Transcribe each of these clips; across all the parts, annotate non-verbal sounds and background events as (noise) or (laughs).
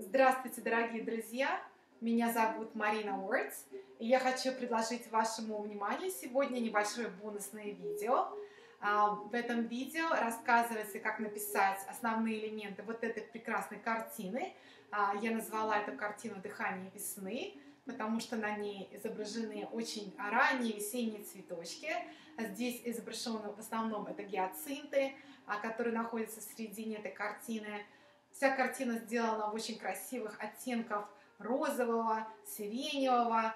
Здравствуйте, дорогие друзья! Меня зовут Марина Уордс, и я хочу предложить вашему вниманию сегодня небольшое бонусное видео. А, в этом видео рассказывается, как написать основные элементы вот этой прекрасной картины. А, я назвала эту картину «Дыхание весны», потому что на ней изображены очень ранние весенние цветочки. Здесь изображены в основном это гиацинты, а, которые находятся в середине этой картины. Вся картина сделана в очень красивых оттенков розового, сиреневого,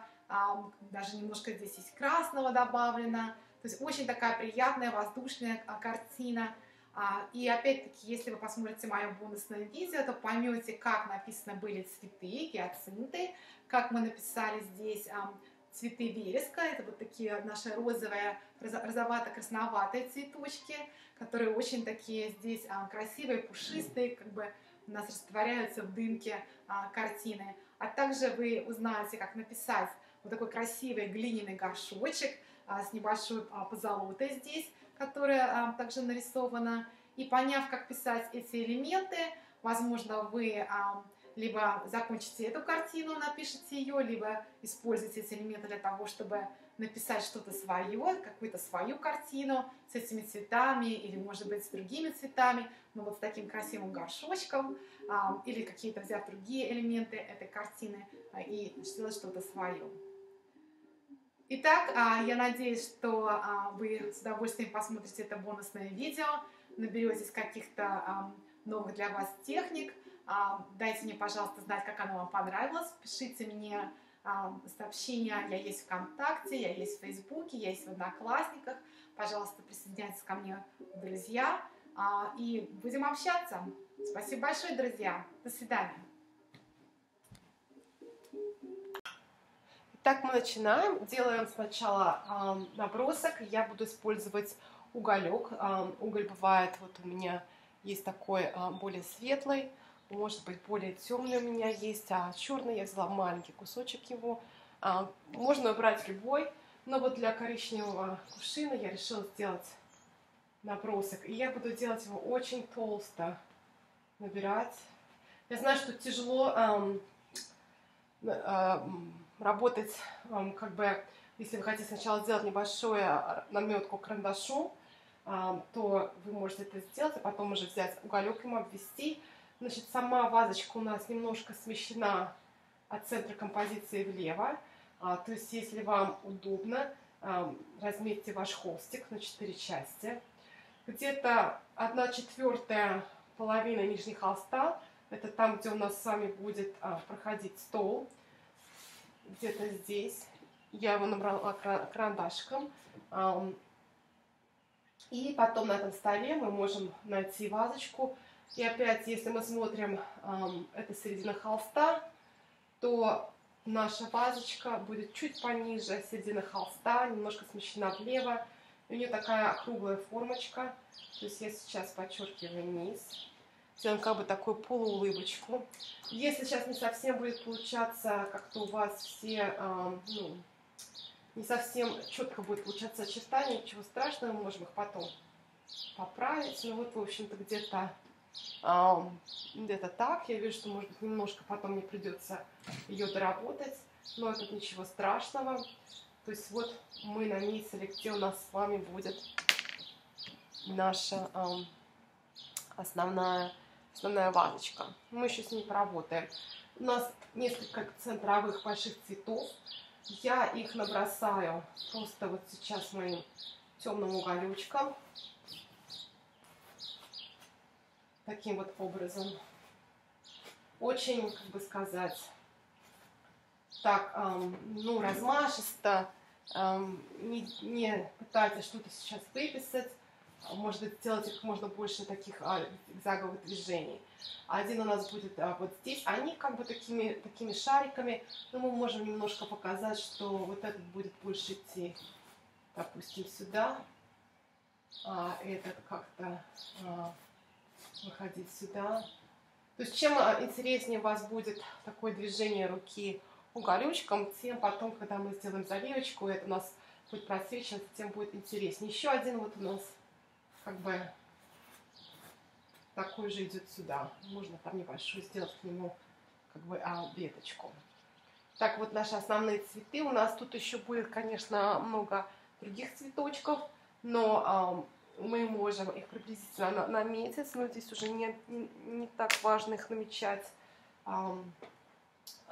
даже немножко здесь есть красного добавлено. То есть очень такая приятная воздушная а, картина. А, и опять-таки, если вы посмотрите мое бонусное видео, то поймете, как написаны были цветы, гиацинты, как мы написали здесь цветы вереска. Это вот такие наши розовые, розовато-красноватые цветочки, которые очень такие здесь красивые, пушистые, как бы у нас растворяются в дымке а, картины. А также вы узнаете, как написать вот такой красивый глиняный горшочек а, с небольшой а, позолотой здесь, которая а, также нарисована. И поняв, как писать эти элементы, возможно, вы а, либо закончите эту картину, напишите ее, либо используйте эти элементы для того, чтобы написать что-то свое, какую-то свою картину с этими цветами или, может быть, с другими цветами, но вот с таким красивым горшочком а, или какие-то взять другие элементы этой картины а, и сделать что-то свое. Итак, а, я надеюсь, что вы с удовольствием посмотрите это бонусное видео, наберетесь каких-то новых для вас техник, дайте мне, пожалуйста, знать, как оно вам понравилось, пишите мне сообщения. Я есть ВКонтакте, я есть в Фейсбуке, я есть в Одноклассниках. Пожалуйста, присоединяйтесь ко мне друзья. А, и будем общаться. Спасибо большое, друзья. До свидания. Итак, мы начинаем. Делаем сначала э, набросок. Я буду использовать уголек. Э, уголь бывает, вот у меня есть такой э, более светлый, может быть, более темный у меня есть, а черный я взяла маленький кусочек его. А, можно брать любой, но вот для коричневого кувшина я решила сделать набросок. И я буду делать его очень толсто, набирать. Я знаю, что тяжело эм, эм, работать, эм, как бы, если вы хотите сначала сделать небольшую наметку карандашу, эм, то вы можете это сделать, а потом уже взять уголек ему обвести Значит, сама вазочка у нас немножко смещена от центра композиции влево. А, то есть, если вам удобно, а, разметьте ваш холстик на 4 части. Где-то 1 четвертая половина нижнего холста, это там, где у нас с вами будет а, проходить стол, где-то здесь. Я его набрала карандашиком. А, и потом на этом столе мы можем найти вазочку, и опять, если мы смотрим, это середина холста, то наша вазочка будет чуть пониже середины холста, немножко смещена влево. У нее такая круглая формочка. То есть я сейчас подчеркиваю низ. Сделаем как бы такую полуулыбочку. Если сейчас не совсем будет получаться, как-то у вас все, ну, не совсем четко будет получаться очертания, ничего страшного, мы можем их потом поправить. Ну вот, в общем-то, где-то где-то так. Я вижу, что, может быть, немножко потом мне придется ее доработать, но это ничего страшного. То есть вот мы на наметили, где у нас с вами будет наша эм, основная, основная вазочка. Мы еще с ней поработаем. У нас несколько центровых больших цветов. Я их набросаю просто вот сейчас моим темным уголечком таким вот образом. Очень, как бы сказать, так, эм, ну, размашисто, эм, не, не пытайтесь что-то сейчас выписать, может быть, сделайте как можно больше таких а, зигзаговых движений. Один у нас будет а, вот здесь. Они как бы такими, такими шариками, но мы можем немножко показать, что вот этот будет больше идти, допустим, сюда, а этот как-то а, выходить сюда. То есть чем а, интереснее у вас будет такое движение руки уголечком, тем потом, когда мы сделаем заливочку, это у нас будет просвечиваться, тем будет интереснее. Еще один вот у нас как бы такой же идет сюда. Можно там небольшой сделать к нему как бы а, веточку. Так, вот наши основные цветы. У нас тут еще будет, конечно, много других цветочков, но мы можем их приблизительно на, на месяц, но здесь уже не, не, не так важно их намечать э,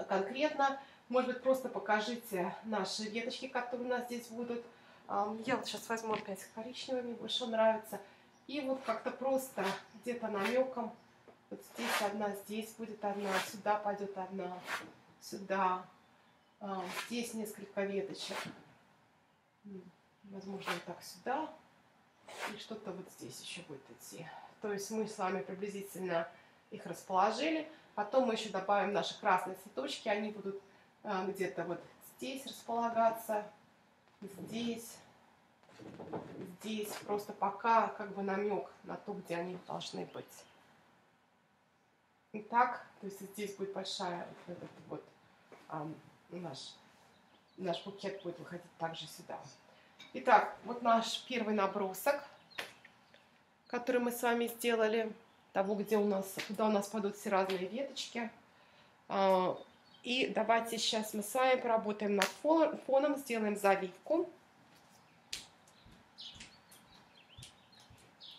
конкретно. Может быть, просто покажите наши веточки, которые у нас здесь будут. Э, я вот сейчас возьму опять коричневый, мне больше нравится. И вот как-то просто где-то намеком, вот здесь одна, здесь будет одна, сюда пойдет одна, сюда, а, здесь несколько веточек. Возможно, вот так сюда. И что-то вот здесь еще будет идти. То есть мы с вами приблизительно их расположили. Потом мы еще добавим наши красные цветочки. Они будут а, где-то вот здесь располагаться. Здесь. Здесь. Просто пока как бы намек на то, где они должны быть. Итак, то есть здесь будет большая вот этот вот наш, наш букет будет выходить также сюда. Итак, вот наш первый набросок, который мы с вами сделали, того, где у нас, куда у нас падут все разные веточки. А, и давайте сейчас мы с вами поработаем над фоном, сделаем заливку.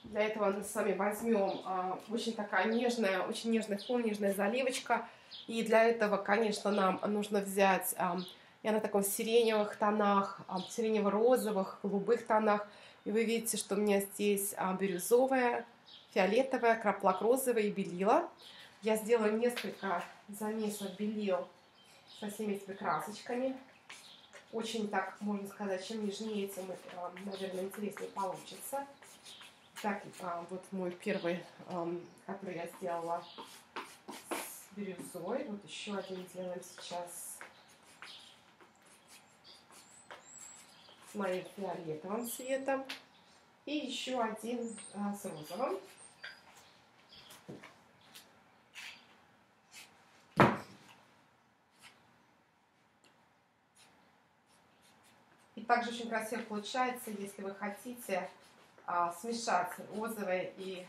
Для этого мы с вами возьмем а, очень такая нежная, очень нежный фон, нежная заливочка – и для этого, конечно, нам нужно взять, я на таком сиреневых тонах, сиренево-розовых, голубых тонах. И вы видите, что у меня здесь бирюзовая, фиолетовая, краплак розовая и белила. Я сделаю несколько замесов белил со всеми этими красочками. Очень так, можно сказать, чем нежнее, тем, наверное, интереснее получится. Так, вот мой первый, который я сделала бирюзой. Вот еще один делаем сейчас моим фиолетовым цветом. И еще один а, с розовым. И также очень красиво получается, если вы хотите а, смешать розовое и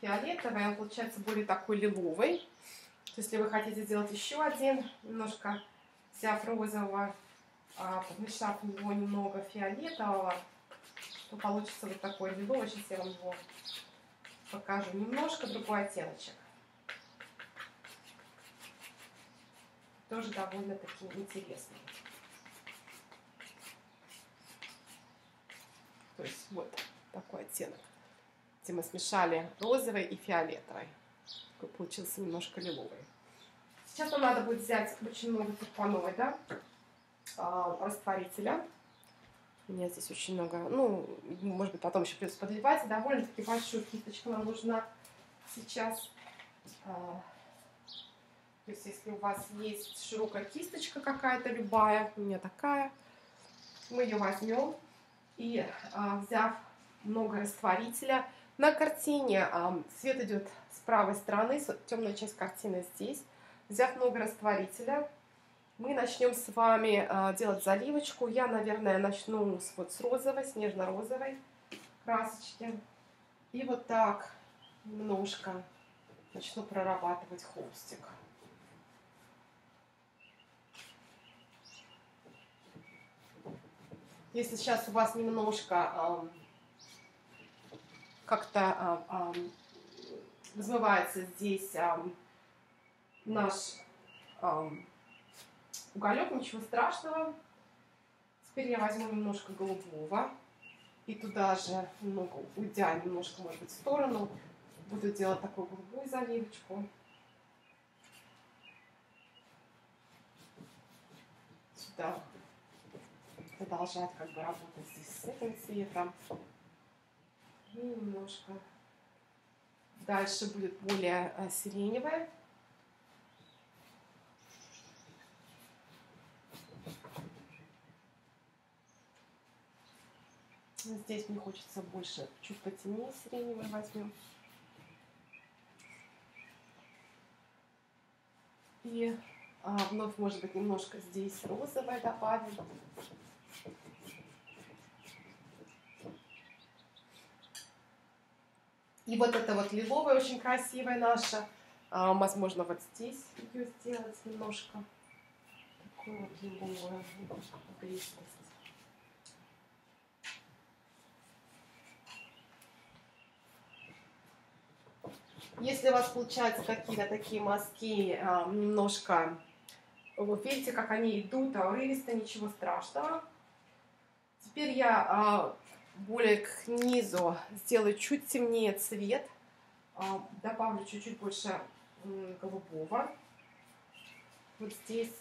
фиолетовое, он получается более такой лиловый. Если вы хотите сделать еще один, немножко взяв розового, подмешав в него немного фиолетового, то получится вот такой лиловый. Сейчас я вам его покажу. Немножко другой оттеночек. Тоже довольно-таки интересный. То есть вот такой оттенок, где мы смешали розовый и фиолетовый такой получился немножко лиловый. Сейчас нам надо будет взять очень много цирконоида, а, растворителя. У меня здесь очень много, ну, может быть, потом еще придется подливать. Довольно-таки большую кисточку нам нужна сейчас. А, то есть, если у вас есть широкая кисточка какая-то, любая, у меня такая, мы ее возьмем и, а, взяв много растворителя, на картине цвет идет с правой стороны, темная часть картины здесь. Взяв много растворителя, мы начнем с вами а, делать заливочку. Я, наверное, начну с, вот с розовой, с нежно-розовой красочки. И вот так немножко начну прорабатывать холстик. Если сейчас у вас немножко как-то а, а, взмывается здесь а, наш а, уголек, ничего страшного. Теперь я возьму немножко голубого и туда же, немного уйдя немножко, может быть, в сторону, буду делать такую голубую заливочку. Сюда продолжать как бы работать здесь с этим цветом. И немножко. Дальше будет более э, сиреневая. Здесь мне хочется больше, чуть потемнее сиреневый возьмем. И а, вновь, может быть, немножко здесь розовое добавим. И вот это вот лиловая очень красивая наша А, возможно, вот здесь ее сделать немножко. Такую вот лиловую бугристость. Если у вас получаются какие-то такие мазки а, немножко, вы видите, как они идут, а урывисто, ничего страшного. Теперь я а, более к низу сделаю чуть темнее цвет, а, добавлю чуть-чуть больше голубого. Вот здесь,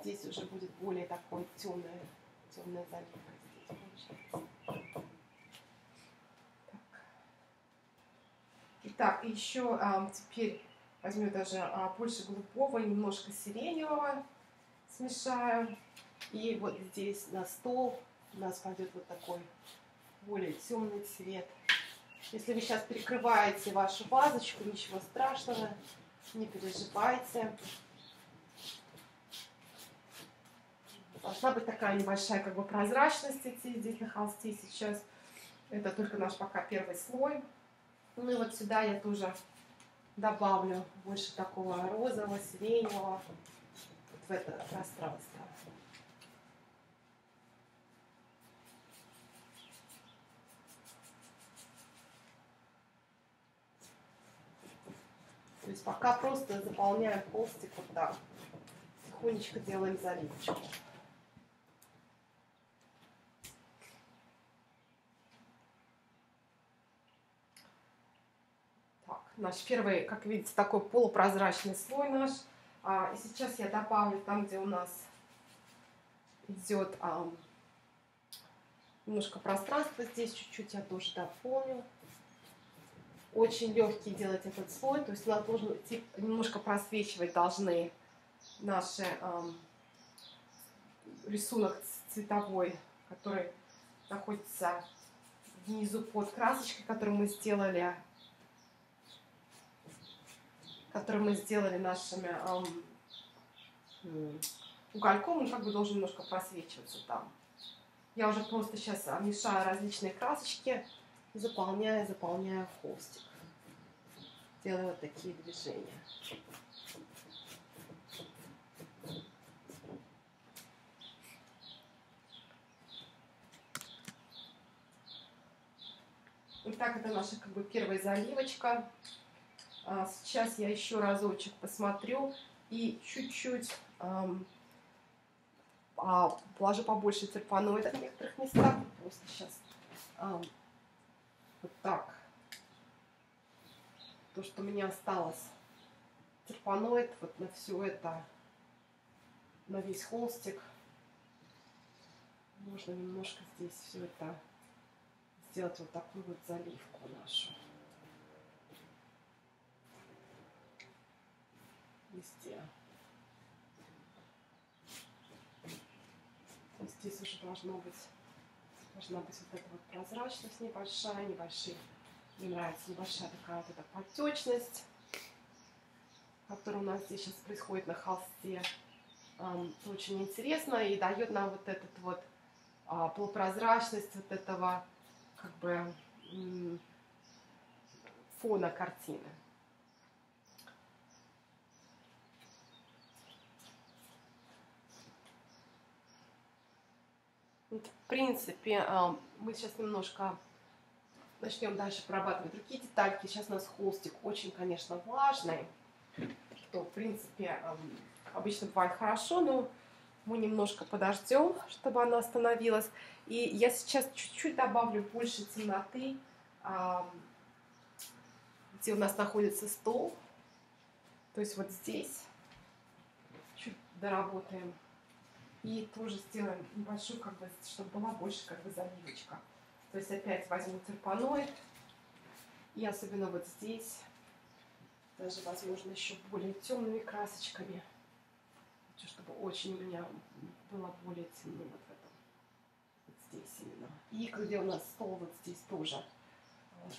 здесь уже будет более такой темный, темная заливка. Здесь Итак, еще а, теперь возьму даже а, больше голубого немножко сиреневого смешаю. И вот здесь на стол у нас пойдет вот такой более темный цвет. Если вы сейчас перекрываете вашу вазочку, ничего страшного, не переживайте. Должна быть такая небольшая как бы прозрачность здесь на холсте сейчас. Это только наш пока первый слой. Ну и вот сюда я тоже добавлю больше такого розового, сиреневого вот в это пространство. То есть пока просто заполняем холстик вот так. Тихонечко делаем заливочку. Наш первый, как видите, такой полупрозрачный слой наш. А, и сейчас я добавлю там, где у нас идет а, немножко пространства, здесь чуть-чуть я тоже дополню. Очень легкий делать этот слой, то есть у нас должен немножко просвечивать должны наши а, рисунок цветовой, который находится внизу под красочкой, которую мы сделали который мы сделали нашими эм, угольком, он как бы должен немножко просвечиваться там. Я уже просто сейчас мешаю различные красочки, заполняя, заполняя холстик. Делаю вот такие движения. Итак, это наша как бы первая заливочка. А, сейчас я еще разочек посмотрю и чуть-чуть эм, положу побольше терпаноида в некоторых местах. Просто сейчас вот так. То, что меня осталось. Терпаноид вот на все это, на весь холстик. Можно немножко здесь все это сделать вот такую вот заливку нашу. Везде. Здесь уже должно быть, должна быть вот эта вот прозрачность небольшая, небольшие. Мне нравится небольшая такая вот эта потечность, которая у нас здесь сейчас происходит на холсте. Это очень интересно и дает нам вот этот вот а, полупрозрачность вот этого как бы фона картины. В принципе, мы сейчас немножко начнем дальше прорабатывать другие детальки. Сейчас у нас холстик очень, конечно, влажный, что, в принципе, обычно бывает хорошо, но мы немножко подождем, чтобы она остановилась. И я сейчас чуть-чуть добавлю больше темноты, где у нас находится стол. То есть вот здесь чуть доработаем и тоже сделаем небольшую, как бы, чтобы была больше как бы заливочка. То есть опять возьму терпаноид. И особенно вот здесь, даже, возможно, еще более темными красочками. Хочу, чтобы очень у меня было более темно вот в этом. Вот здесь именно. И где у нас стол, вот здесь тоже.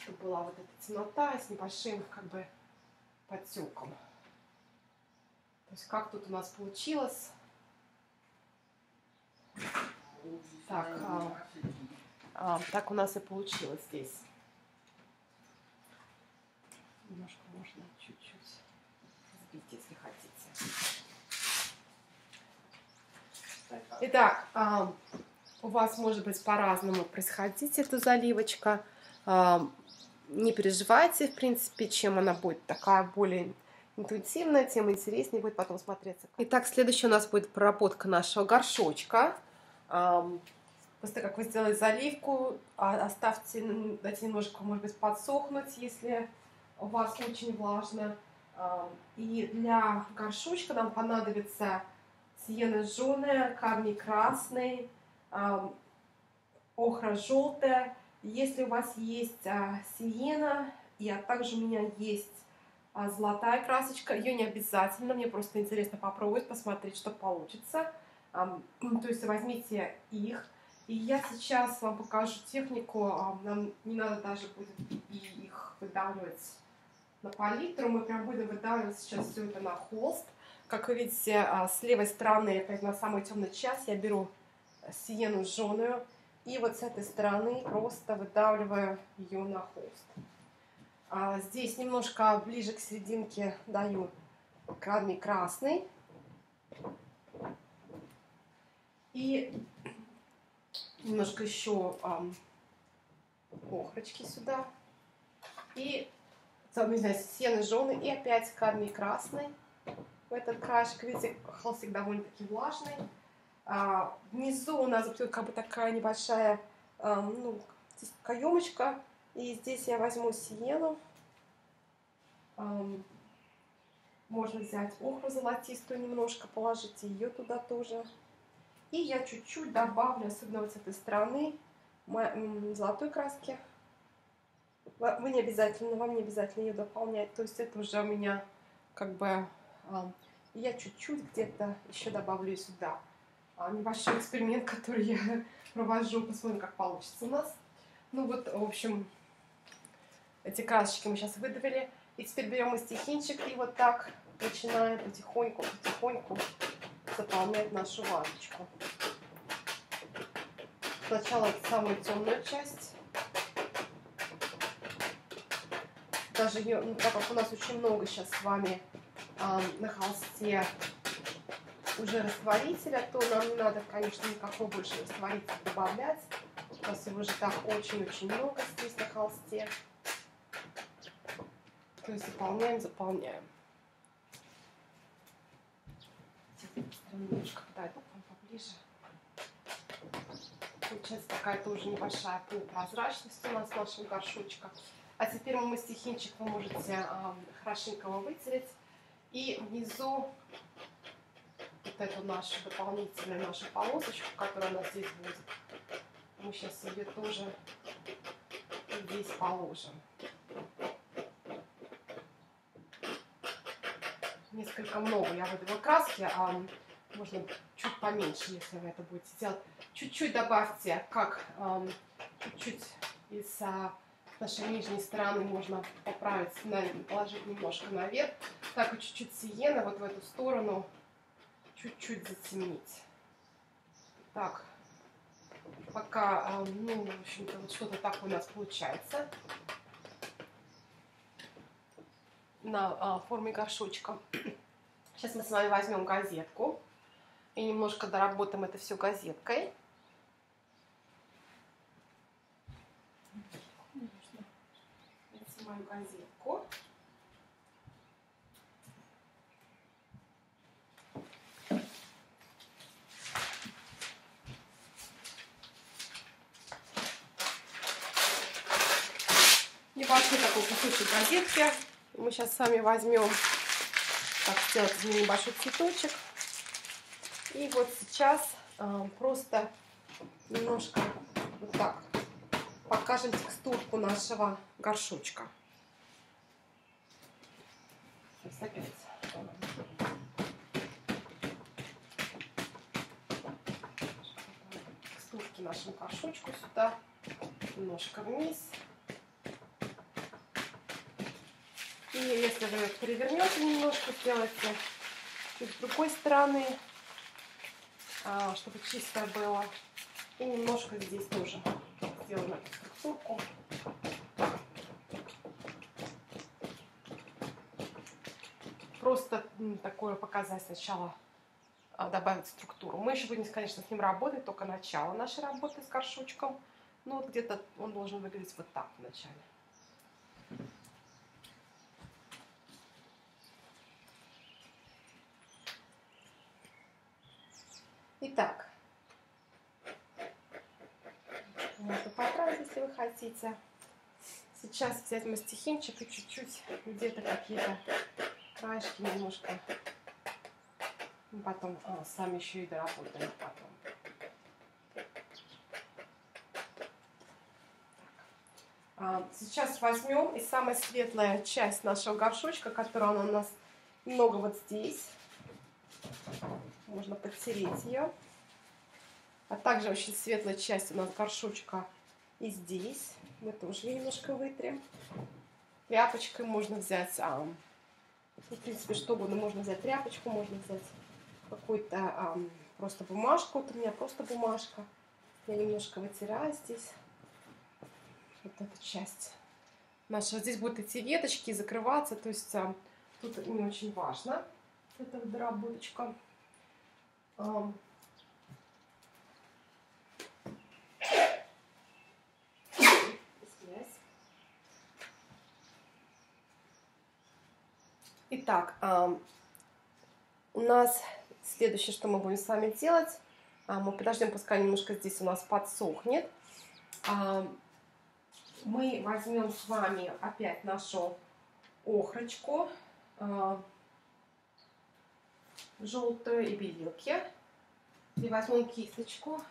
Чтобы была вот эта темнота с небольшим как бы подтеком. То есть как тут у нас получилось. Так, а, а, так у нас и получилось здесь. Немножко можно чуть-чуть. разбить, если хотите. Итак, а, у вас может быть по-разному происходить эта заливочка. А, не переживайте, в принципе, чем она будет такая более интуитивная, тем интереснее будет потом смотреться. Итак, следующая у нас будет проработка нашего горшочка. После как вы сделали заливку, а, оставьте, дайте немножко, может быть, подсохнуть, если у вас очень влажно. И для горшочка нам понадобится сиена жженая, камни красный, охра желтая. Если у вас есть а, сиена, и а также у меня есть а, золотая красочка, ее не обязательно, мне просто интересно попробовать, посмотреть, что получится. А, то есть возьмите их. И я сейчас вам покажу технику, нам не надо даже будет их выдавливать на палитру, мы прям будем выдавливать сейчас все это на холст. Как вы видите, а, с левой стороны, опять на самый темный час, я беру сиену жженую, и вот с этой стороны просто выдавливаю ее на холст. А здесь немножко ближе к серединке даю кадмий красный. И немножко еще ам, охрочки сюда. И, не знаю, сены жженый. И опять кадмий красный в этот краешек. Видите, холстик довольно-таки влажный. А, внизу у нас будет как бы такая небольшая а, ну, каемочка. И здесь я возьму сиену. А, можно взять охру золотистую немножко, положить ее туда тоже. И я чуть-чуть добавлю, особенно вот с этой стороны, золотой краски. Вы не обязательно, вам не обязательно ее дополнять. То есть это уже у меня как бы... Я чуть-чуть где-то еще добавлю сюда. А, небольшой эксперимент, (laughs) который я провожу. Посмотрим, как получится у нас. Ну вот, в общем, эти красочки мы сейчас выдавили. И теперь берем стихинчик и вот так начинаем потихоньку, потихоньку заполнять нашу вазочку. Сначала самую темную часть. Даже ее, ну, так как у нас очень много сейчас с вами э, на холсте уже растворителя, то нам не надо, конечно, никакого больше растворителя добавлять. У нас его уже так очень-очень много здесь на холсте. То есть заполняем, заполняем. Немножко подойду к вам поближе. Получается такая тоже небольшая полупрозрачность у нас нашего горшочка. А теперь мастихинчик вы можете э, хорошенько его вытереть. И внизу вот эту нашу дополнительную нашу полосочку, которая у нас здесь будет, мы сейчас себе тоже здесь положим. Несколько много я выдала краски, а можно чуть поменьше, если вы это будете делать. Чуть-чуть добавьте, как чуть-чуть из а, нашей нижней стороны можно поправить, положить немножко наверх. Так, и чуть-чуть сиены вот в эту сторону чуть-чуть затемнить. Так, пока, а, ну, в общем-то, вот что-то так у нас получается на а, форме горшочка. Сейчас мы с вами возьмем газетку и немножко доработаем это все газеткой. Снимаю газетку. небольшой такой кусочек газетки. Мы сейчас с вами возьмем, так, сделать небольшой цветочек. И вот сейчас э, просто немножко вот так покажем текстурку нашего горшочка. Сейчас опять. Текстурки нашему горшочку сюда, немножко вниз. И если вы перевернете немножко, сделайте чуть с другой стороны, чтобы чисто было. И немножко здесь тоже сделаем эту структурку. просто такое показать сначала, а, добавить структуру. Мы еще будем, конечно, с ним работать, только начало нашей работы с горшочком. Ну вот где-то он должен выглядеть вот так вначале. Итак, можно поправить, если вы хотите. Сейчас взять мастихинчик и чуть-чуть где-то какие-то краешки немножко. Потом а, сами еще и доработаем потом. А, сейчас возьмем и самая светлая часть нашего горшочка, которая у нас немного вот здесь. Можно подтереть ее. А также очень светлая часть у нас горшочка и здесь. Мы тоже немножко вытрем. Тряпочкой можно взять, а, в принципе, что угодно. Можно взять тряпочку, можно взять какую-то а, просто бумажку. Вот у меня просто бумажка. Я немножко вытираю здесь. Вот эту часть. Наша, здесь будут идти веточки закрываться. То есть а, тут не очень важно. Эта доработочка. Итак, у нас следующее, что мы будем с вами делать, мы подождем, пускай немножко здесь у нас подсохнет. Мы возьмем с вами опять нашу охрочку, желтую и белилки. И возьмем кисточку.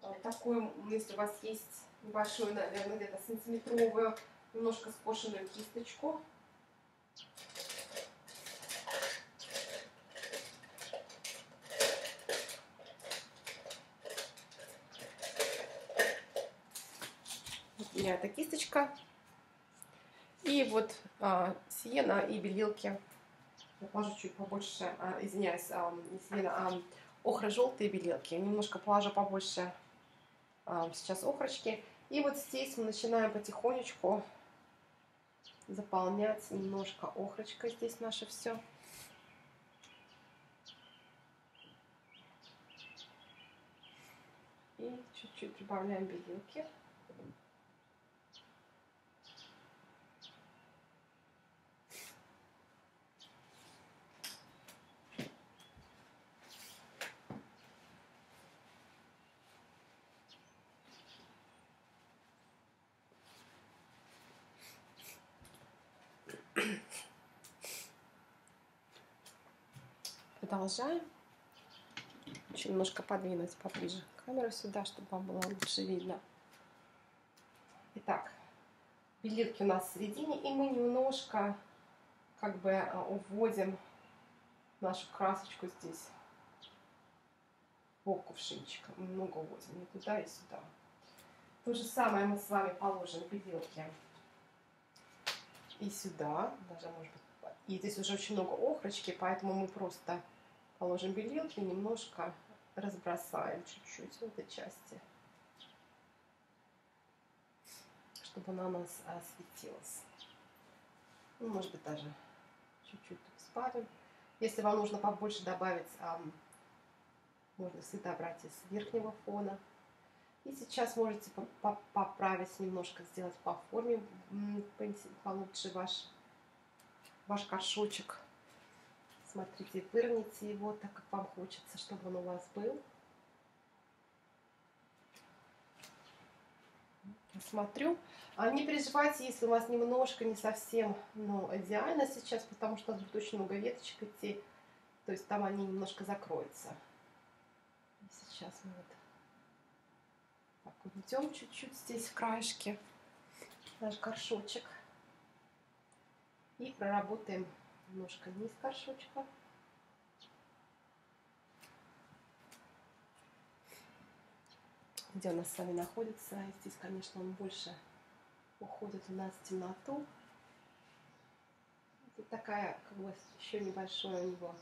Вот такую, если у вас есть небольшую, наверное, где-то сантиметровую, немножко скошенную кисточку. у меня эта кисточка. И вот а, сиена и белилки. Я положу чуть побольше, а, извиняюсь, а, не а охра желтые белилки. Немножко положу побольше а, сейчас охрочки. И вот здесь мы начинаем потихонечку заполнять немножко охрочкой здесь наше все. И чуть-чуть прибавляем белилки. Продолжаем. Еще немножко подвинуть поближе камеру сюда, чтобы вам было лучше видно. Итак, белилки у нас в середине, и мы немножко как бы а, уводим нашу красочку здесь по кувшинчика. Много уводим, не туда и сюда. То же самое мы с вами положим белилки и сюда, даже может быть. И здесь уже очень много охрочки, поэтому мы просто положим белилки, немножко разбросаем чуть-чуть в этой части, чтобы она у нас осветилась. Ну, может быть, даже чуть-чуть спарим. Если вам нужно побольше добавить, можно всегда брать из верхнего фона. И сейчас можете поправить немножко, сделать по форме получше ваш, ваш горшочек. Смотрите, выровняйте его так, как вам хочется, чтобы он у вас был. Смотрю. А не переживайте, если у вас немножко не совсем ну, идеально сейчас, потому что у нас очень много веточек идти. То есть там они немножко закроются. Сейчас мы вот так, уйдем чуть-чуть здесь в краешке наш горшочек. И проработаем немножко низ горшочка. Где у нас с вами находится. Здесь, конечно, он больше уходит у нас в темноту. Тут такая, как бы, еще небольшое у него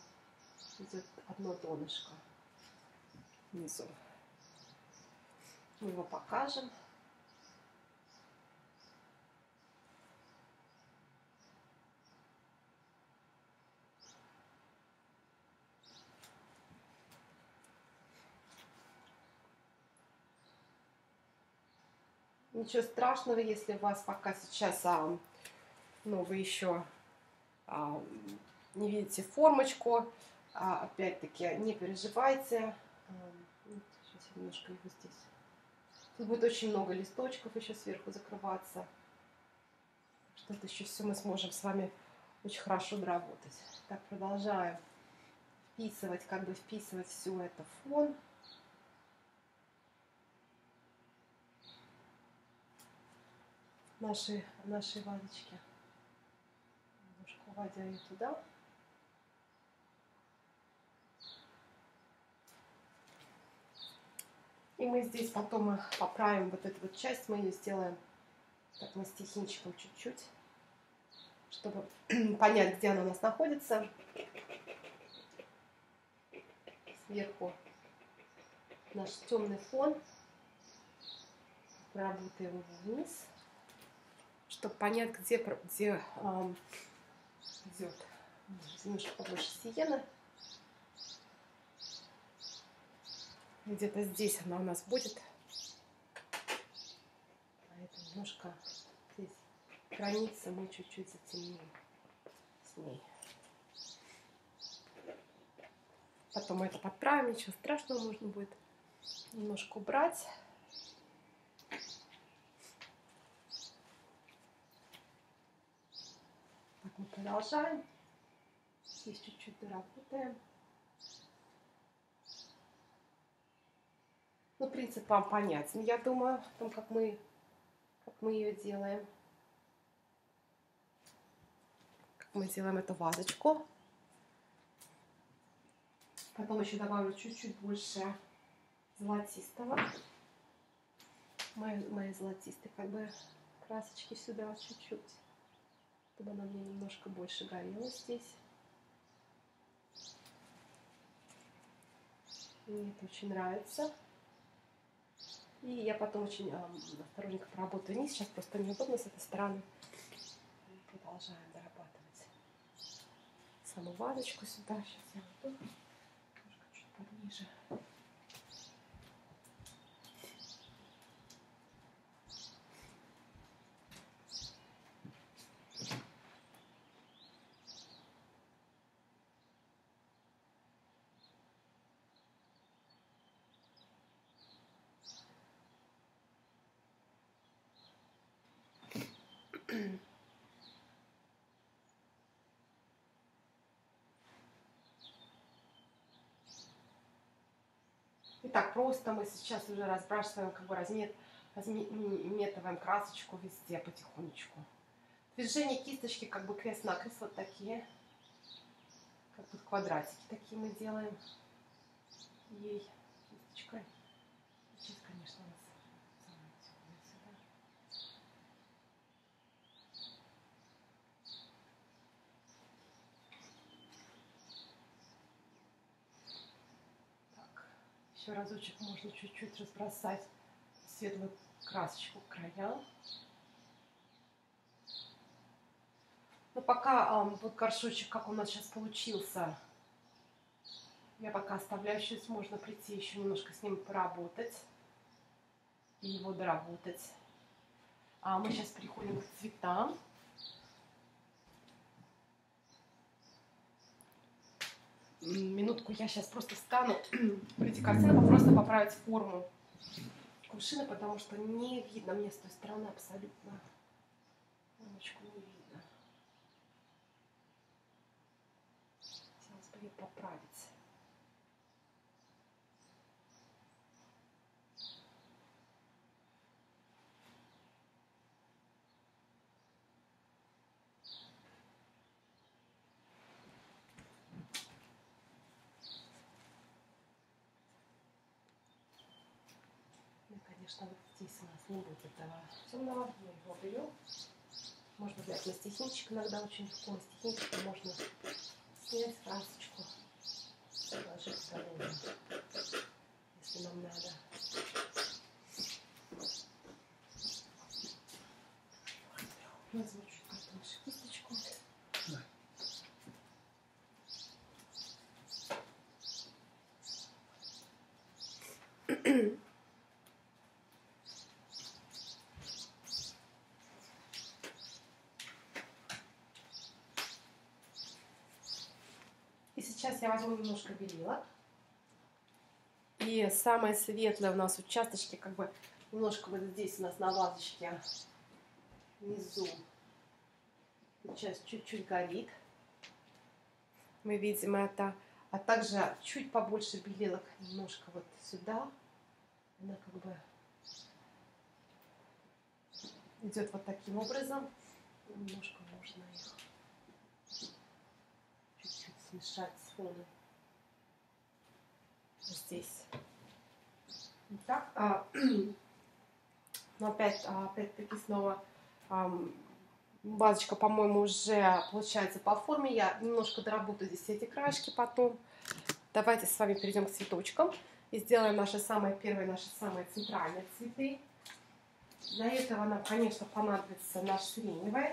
идет одно донышко внизу. Мы его покажем. Ничего страшного, если у вас пока сейчас, а, ну, вы еще а, не видите формочку. А, опять-таки, не переживайте. А, сейчас я немножко его здесь. Тут будет очень много листочков еще сверху закрываться. Что это еще все мы сможем с вами очень хорошо доработать. Так, продолжаем вписывать, как бы вписывать все это в фон. Наши, наши вазочки. Немножко уводя ее туда. И мы здесь потом поправим вот эту вот часть, мы ее сделаем так мастихинчиком чуть-чуть, чтобы (clears throat) понять, где она у нас находится. Сверху наш темный фон. Проработаем его вниз, чтобы понять, где, где эм, идет немножко побольше сиены. Где-то здесь она у нас будет. Это немножко здесь граница мы чуть-чуть затемним с ней. Потом мы это подправим, ничего страшного, можно будет немножко убрать. Мы продолжаем. Здесь чуть-чуть доработаем. Ну, принцип вам понятен, я думаю, о том, как мы, как мы ее делаем. Как мы делаем эту вазочку. Потом еще добавлю чуть-чуть больше золотистого. Мои, мои золотистые как бы красочки сюда чуть-чуть, чтобы она мне немножко больше горела здесь. Мне это очень нравится. И я потом очень э, сторонников поработаю низ. Сейчас просто неудобно с этой стороны. Продолжаем дорабатывать саму вазочку сюда. Сейчас я буду немножко чуть пониже. Итак, просто мы сейчас уже разбрасываем, как бы размет, разметываем красочку везде потихонечку. Движение кисточки как бы крест-накрест вот такие. Как тут квадратики такие мы делаем ей кисточкой. Сейчас, конечно, у нас Еще разочек можно чуть-чуть разбросать светлую красочку к краям. Но пока а, вот горшочек, как у нас сейчас получился, я пока оставляю, сейчас можно прийти еще немножко с ним поработать и его доработать. А мы сейчас переходим к цветам. Минутку я сейчас просто встану (clears throat) эти картины, просто поправить форму кувшина, потому что не видно мне с той стороны абсолютно. Формочку не видно. Хотелось бы ее поправить. Конечно, вот здесь у нас не будет этого темного, мы его берем. Можно взять мастихинчик, иногда очень легко мастихинчиком можно снять красочку, положить в дорогу, если нам надо. Возьму чуть потоньше кисточку. Да. И сейчас я возьму немножко белила. И самое светлое у нас участочки, как бы немножко вот здесь у нас на вазочке внизу сейчас чуть-чуть горит. Мы видим это. А также чуть побольше белилок немножко вот сюда. Она как бы идет вот таким образом. Немножко можно их чуть-чуть смешать с фоном. Здесь. Так, а, (clears throat) но опять, а, опять-таки снова базочка, по-моему, уже получается по форме. Я немножко доработаю здесь эти краешки потом. Давайте с вами перейдем к цветочкам и сделаем наши самые первые, наши самые центральные цветы. Для этого нам, конечно, понадобится наш сиреневый.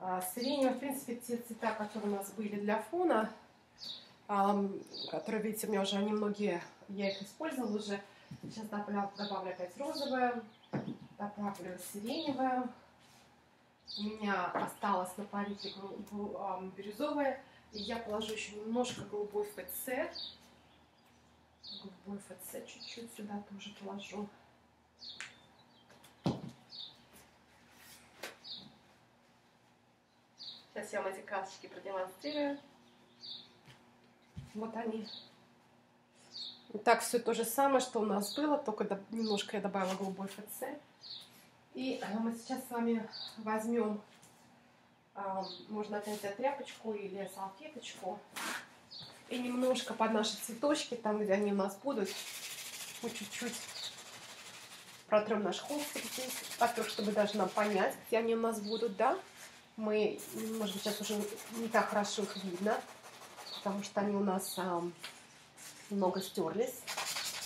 А, сиреневый, в принципе, те цвета, которые у нас были для фона, которые, видите, у меня уже они многие, я их использовала уже. Сейчас добавлю, добавлю опять розовое, добавлю сиреневое. У меня осталось на палитре бирюзовое. И я положу еще немножко голубой ФЦ. Голубой ФЦ чуть-чуть сюда тоже положу. Сейчас я вам эти красочки продемонстрирую. Вот они. Так, все то же самое, что у нас было, только немножко я добавила голубой ФЦ. И э, мы сейчас с вами возьмем, а, можно опять взять тряпочку или салфеточку, и немножко под наши цветочки, там, где они у нас будут, по чуть-чуть протрем наш холстик здесь, во-первых, чтобы даже нам понять, где они у нас будут, да. Мы, может быть, сейчас уже не так хорошо их видно, потому что они у нас а, много стерлись.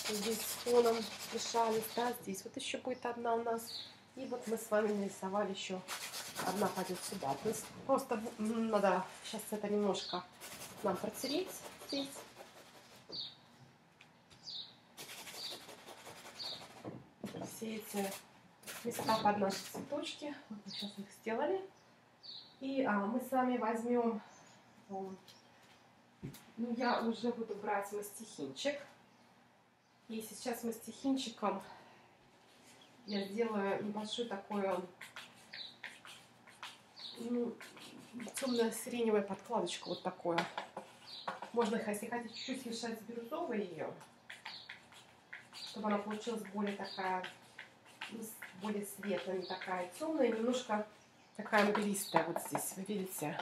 Здесь фоном мешались, да, здесь вот еще будет одна у нас. И вот мы с вами нарисовали еще одна пойдет сюда. То есть просто надо сейчас это немножко нам протереть здесь. Все эти места под наши цветочки. Вот мы сейчас их сделали. И а, мы с вами возьмем, ну я уже буду брать мастихинчик. И сейчас мастихинчиком я сделаю небольшую такую ну, темно-сиреневую подкладочку, вот такую. Можно, если хотите, чуть-чуть смешать с бирюзовой ее, чтобы она получилась более такая, ну, более светлая, не такая темная, немножко такая мглистая вот здесь, вы видите,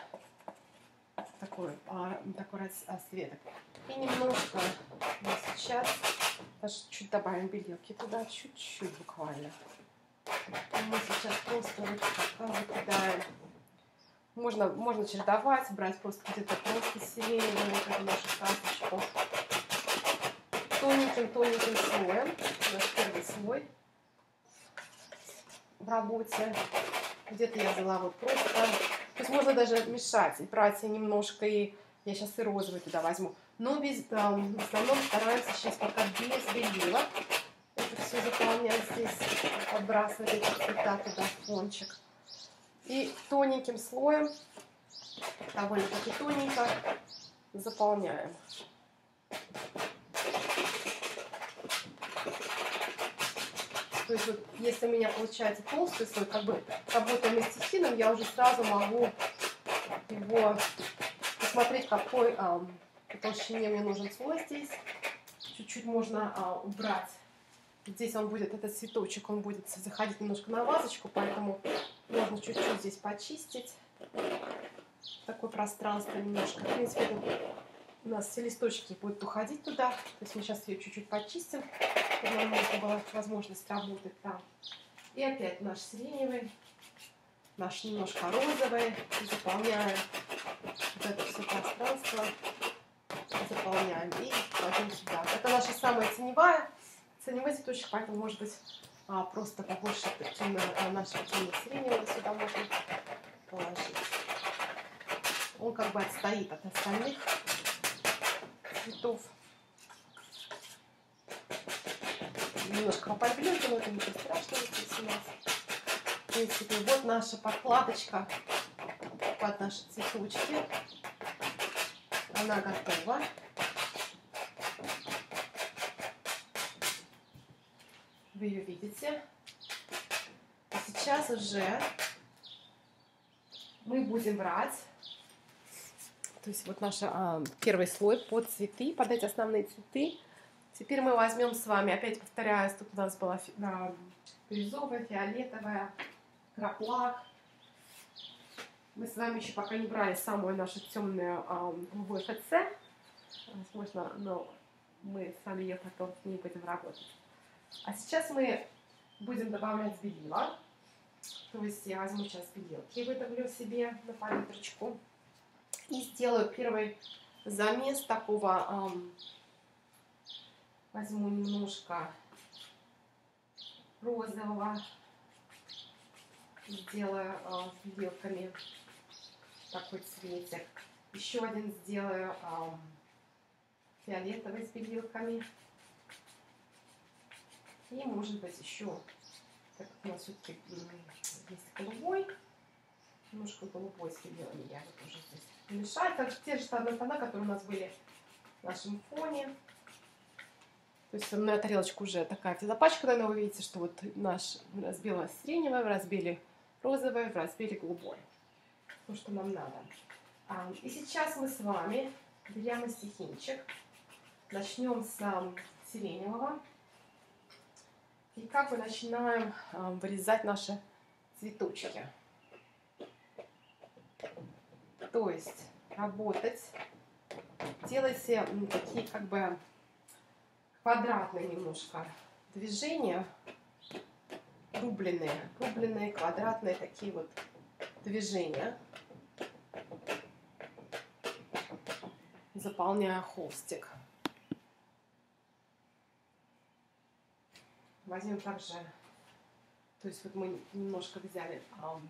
такой, а, такой расцветок. И немножко сейчас даже чуть добавим белилки туда, чуть-чуть буквально. Мы сейчас просто вот так закидаем. Можно, можно чередовать, брать просто где-то просто сиреневую эту нашу красочку. Тоненьким-тоненьким слоем. Наш первый слой в работе. Где-то я взяла вот просто. То есть можно даже мешать и брать немножко и я сейчас и розовый туда возьму. Но без, там, в основном стараемся сейчас пока без белила. Это все заполнять здесь, подбрасывать эти цвета туда в фончик. И тоненьким слоем, довольно-таки тоненько, заполняем. То есть вот, если у меня получается толстый слой, как бы работая мастихином, я уже сразу могу его посмотреть, какой а, толщине мне нужен слой здесь. Чуть-чуть можно а, убрать. Здесь он будет, этот цветочек, он будет заходить немножко на вазочку, поэтому можно чуть-чуть здесь почистить. Такое пространство немножко. В принципе, у нас все листочки будут уходить туда. То есть мы сейчас ее чуть-чуть почистим, нам была возможность работать там. И опять наш сиреневый, наш немножко розовый. Заполняем вот это все пространство заполняем и кладем сюда. Это наша самая теневая, теневой цветочек, поэтому может быть а, просто побольше темно, а, нашего темно-сиреневого сюда можно положить. Он как бы отстоит от остальных цветов. Немножко пленки, но это у нас. В принципе, вот наша подкладочка под наши цветочки. она готова. Вы ее видите. А сейчас уже мы будем брать, то есть вот наш а, первый слой под цветы, под эти основные цветы. Теперь мы возьмем с вами, опять повторяюсь, тут у нас была а, бирюзовая, фиолетовая, краплак. Мы с вами еще пока не брали самую нашу темную а, ВФЦ. Возможно, но мы с вами ее потом с ней будем работать. А сейчас мы будем добавлять белила. То есть я возьму сейчас белилки, выдавлю себе на палитрочку. И сделаю первый замес такого, эм, возьму немножко розового, сделаю с белилками такой цветик. Еще один сделаю э, фиолетовый с белилками. И может быть еще, так как у нас все-таки есть голубой, немножко голубой с белыми я вот уже здесь мешаю. Так, те же самые тона, которые у нас были в нашем фоне. То есть моя тарелочка уже такая запачканная, но вы видите, что вот наш разбила сиреневое, разбили розовое, разбили голубое. То, что нам надо. А, и сейчас мы с вами берем стихинчик. Начнем с сиреневого. И как мы начинаем э, вырезать наши цветочки. То есть работать. Делайте такие как бы квадратные немножко движения. Рубленые, рубленые, квадратные такие вот движения. Заполняя холстик. возьмем также, то есть вот мы немножко взяли эм,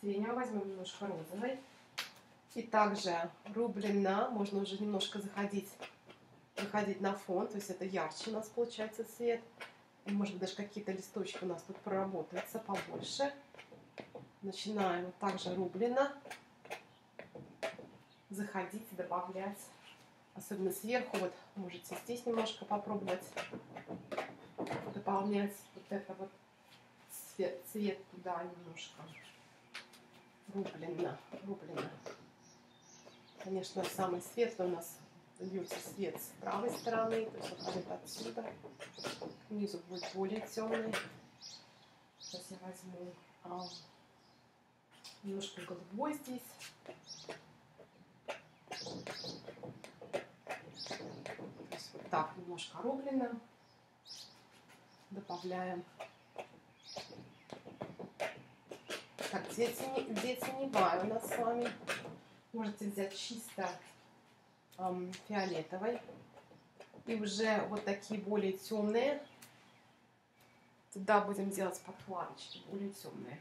сиреневый, возьмем немножко розовый. И также рублено, можно уже немножко заходить, выходить на фон, то есть это ярче у нас получается цвет. И может быть даже какие-то листочки у нас тут проработаются побольше. Начинаем вот также рублено заходить, добавлять. Особенно сверху, вот можете здесь немножко попробовать дополнять вот это вот цвет, цвет туда немножко. Рублено, рублено. Конечно, самый светлый у нас льется свет с правой стороны, то есть выходит отсюда. Внизу будет более темный. Сейчас я возьму а, немножко голубой здесь. То есть вот так немножко рублено добавляем. Так, дети, дети не бай у нас с вами. Можете взять чисто эм, фиолетовый. И уже вот такие более темные. Туда будем делать подкладочки, более темные.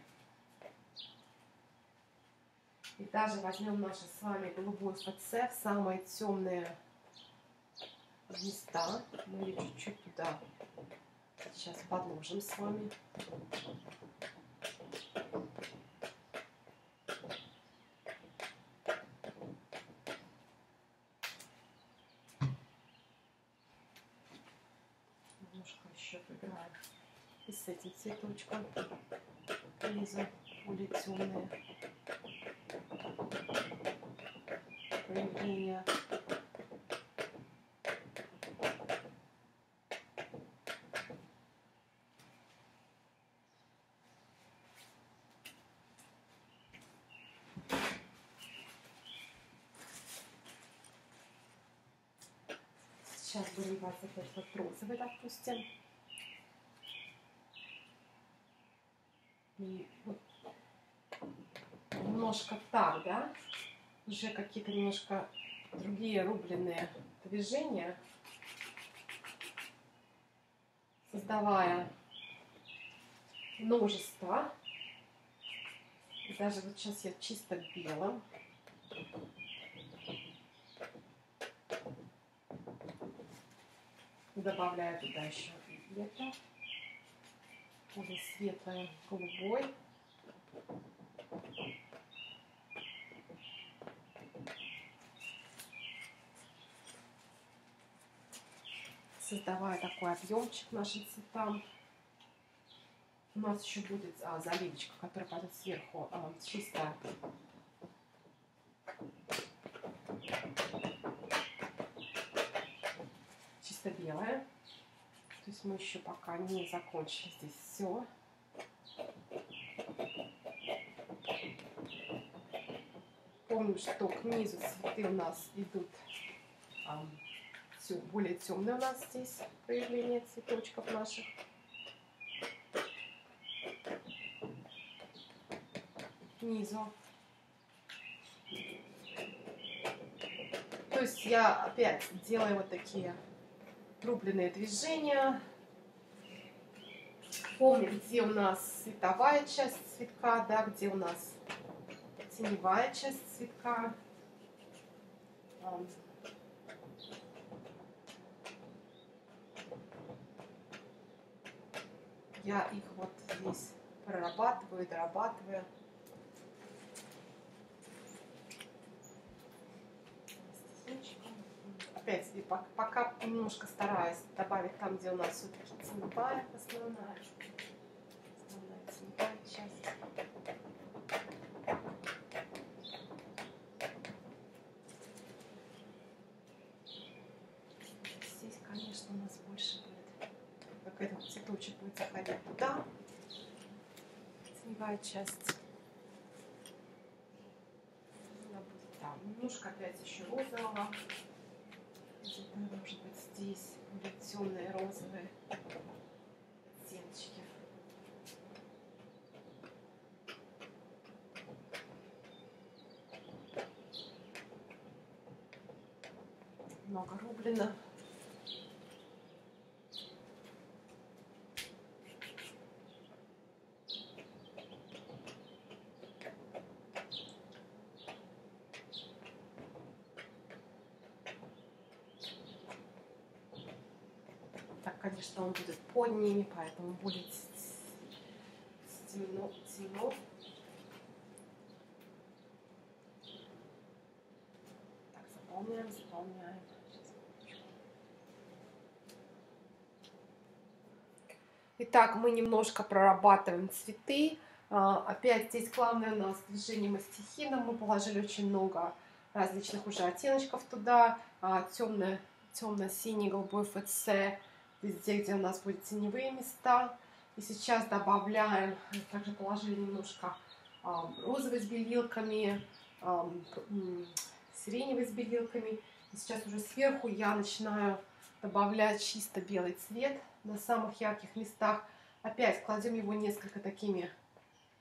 И даже возьмем наши с вами голубой ФЦ в самые темные места. Мы чуть-чуть туда Сейчас подложим с вами. Немножко еще выбираем и с этим цветочком внизу более темные проявления. Сейчас будем брать опять вот розовый, допустим. И вот немножко так, да? Уже какие-то немножко другие рубленые движения. Создавая множество. И даже вот сейчас я чисто белым Добавляю туда еще это. Более светлое, голубой. Создавая такой объемчик нашим цветам. У нас еще будет а, заливочка, которая пойдет сверху, а, чистая. Чисто белая. То есть мы еще пока не закончили здесь все. Помню, что к низу цветы у нас идут а, более темные у нас здесь проявление цветочков наших. Низу. То есть я опять делаю вот такие рубленые движения. Помним, где у нас световая часть цветка, да, где у нас теневая часть цветка. Я их вот здесь прорабатываю, дорабатываю. Опять, пока немножко стараюсь добавить там, где у нас все-таки основная. Основная теневая часть. Здесь, конечно, у нас больше будет, как этот цветочек будет заходить туда. Теневая часть. Там. Немножко опять еще розового. Где-то, может быть, здесь будут темные розовые оттеночки. Много рублено. конечно, он будет под ними, поэтому будет темно. темно. Так, заполняем, заполняем. Итак, мы немножко прорабатываем цветы. А, опять здесь главное у нас движение мастихина. Мы положили очень много различных уже оттеночков туда. Темное, темно-синий, голубой ФЦ, везде, где у нас будут теневые места. И сейчас добавляем, также положили немножко розовый с белилками, сиреневый с белилками. И сейчас уже сверху я начинаю добавлять чисто белый цвет на самых ярких местах. Опять кладем его несколько такими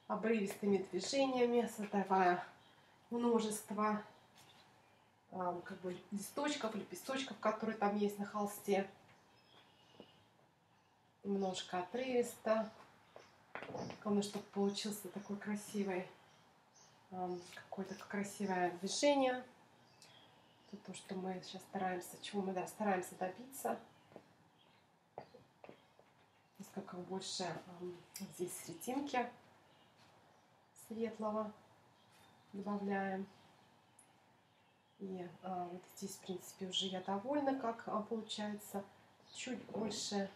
обрывистыми движениями, создавая множество как бы листочков, лепесточков, которые там есть на холсте немножко отрывисто. Главное, чтобы получился такой красивый, какое-то красивое движение. Это то, что мы сейчас стараемся, чего мы да, стараемся добиться. Несколько больше здесь серединки светлого добавляем. И а, вот здесь, в принципе, уже я довольна, как а, получается. Чуть больше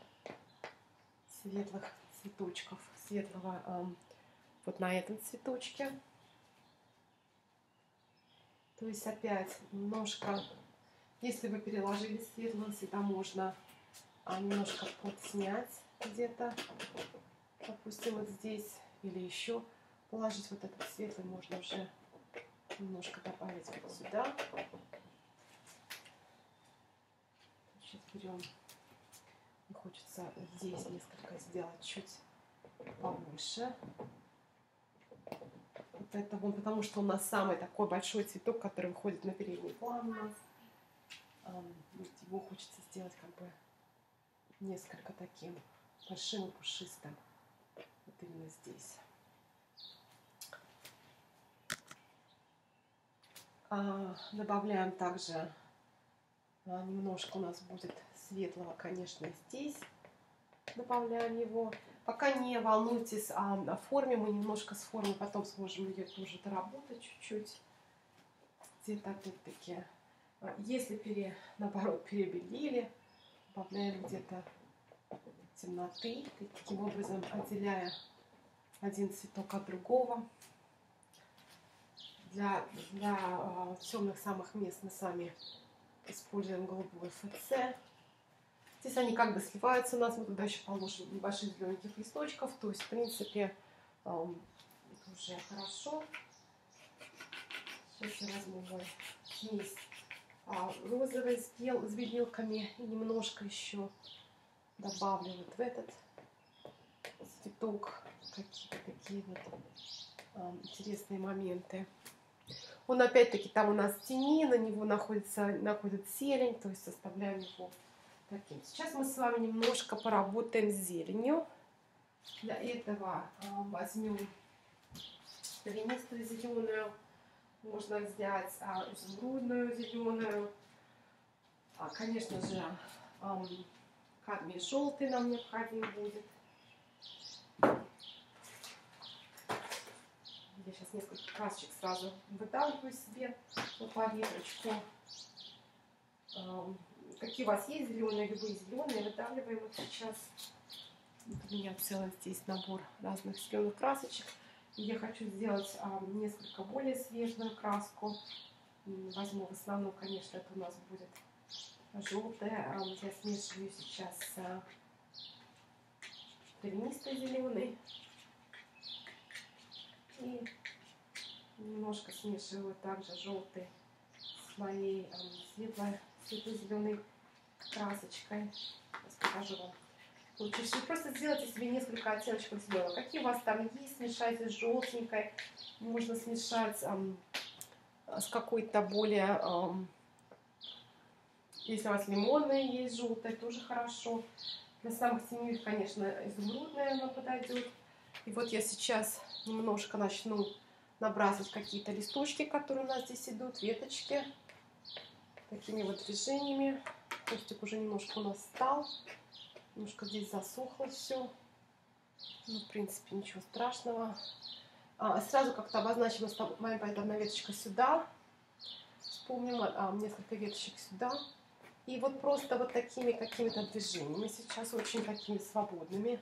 светлых цветочков, светлого эм, вот на этом цветочке. То есть опять немножко, если вы переложили светлым, всегда можно а, немножко подснять где-то, допустим, вот здесь, или еще положить вот этот светлый, можно уже немножко добавить вот сюда. Сейчас берем хочется здесь несколько сделать чуть побольше. Вот это вон, потому что у нас самый такой большой цветок, который выходит на передний план у нас. Его хочется сделать как бы несколько таким большим и пушистым. Вот именно здесь. А, добавляем также а, немножко у нас будет светлого, конечно, здесь добавляем его. Пока не волнуйтесь о, о форме, мы немножко с формой потом сможем ее тоже доработать чуть-чуть. Где-то опять-таки, а, если пере, наоборот перебелили, добавляем где-то темноты, таким образом отделяя один цветок от другого. Для, для э, темных самых мест мы сами используем голубой ФЦ. Здесь они как бы сливаются у нас, мы туда еще положим небольших зелененьких листочков, то есть, в принципе, э, это уже хорошо. Сейчас я возьму мой смесь розовый с, бел, с белилками и немножко еще добавлю вот в этот цветок какие-то такие вот а, интересные моменты. Он опять-таки там у нас тени, на него находится, находится зелень, то есть составляем его таким. Сейчас мы с вами немножко поработаем с зеленью. Для этого а, возьмем травянистую зеленую, можно взять а, изумрудную зеленую, а, конечно же, кадмий желтый нам необходим будет. Я сейчас несколько красочек сразу выдавливаю себе на палитрочку. Какие у вас есть зеленые, любые зеленые, выдавливаем их сейчас. Вот у меня целый здесь набор разных зеленых красочек. И я хочу сделать а, несколько более свежую краску. Возьму в основном, конечно, это у нас будет желтая. А, я смешиваю сейчас а, травянистой зеленый. И немножко смешиваю также желтый с моей а, светлой, светло-зеленой красочкой. Сейчас покажу вам лучше всего просто сделайте себе несколько оттеночков зеленого. Какие у вас там есть, смешайте с желтенькой. Можно смешать эм, с какой-то более... Эм, если у вас лимонная есть желтая, тоже хорошо. Для самых теневых, конечно, изумрудная она подойдет. И вот я сейчас немножко начну набрасывать какие-то листочки, которые у нас здесь идут, веточки. Такими вот движениями. Кустик уже немножко у нас стал. Немножко здесь засохло все. Ну, в принципе, ничего страшного. А, сразу как-то обозначим, моя одна веточка сюда. Вспомним а, несколько веточек сюда. И вот просто вот такими какими-то движениями сейчас, очень такими свободными.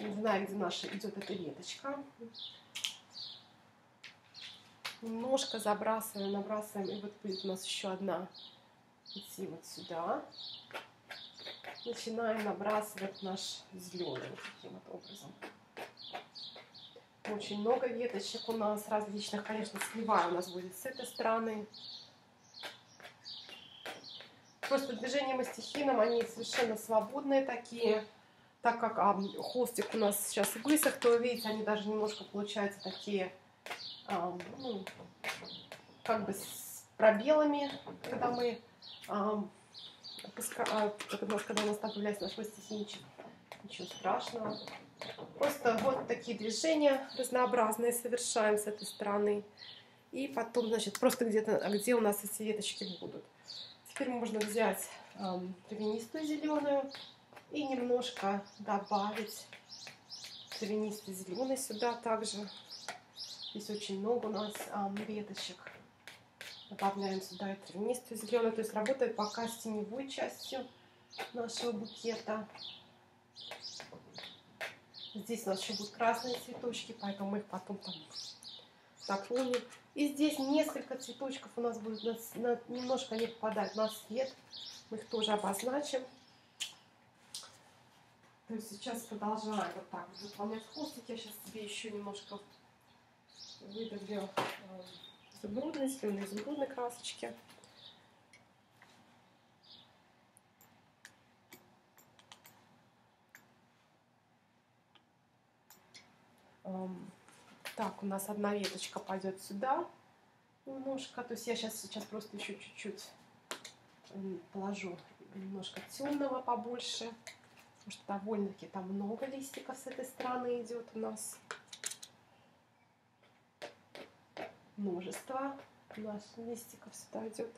Не знаю, где наша идет эта веточка. Немножко забрасываем, набрасываем. И вот будет у нас еще одна идти вот сюда начинаем набрасывать наш зеленый таким вот образом. Очень много веточек у нас различных, конечно, сливая у нас будет с этой стороны. Просто движения мастихином, они совершенно свободные такие. Так как а, холстик у нас сейчас высох, то видите, они даже немножко получаются такие, ну, как бы с пробелами, когда мы а, а, когда у нас там появляется наш стихинчик, ничего страшного. Просто вот такие движения разнообразные совершаем с этой стороны. И потом, значит, просто где-то, где у нас эти веточки будут. Теперь можно взять эм, травянистую зеленую и немножко добавить травянистой зеленой сюда также. Здесь очень много у нас эм, веточек. Добавляем сюда и травянистую зеленую, то есть работает пока с теневой частью нашего букета. Здесь у нас еще будут красные цветочки, поэтому мы их потом там наклоним. И здесь несколько цветочков у нас будет на, на, немножко не попадать на свет. Мы их тоже обозначим. То есть сейчас продолжаем вот так выполнять хвостик. Я сейчас себе еще немножко выдавлю э, изумрудной, слюной изумрудной красочки. Так, у нас одна веточка пойдет сюда немножко. То есть я сейчас, сейчас просто еще чуть-чуть положу немножко темного побольше. Потому что довольно-таки там много листиков с этой стороны идет у нас. Множество. У нас листиков сюда идет.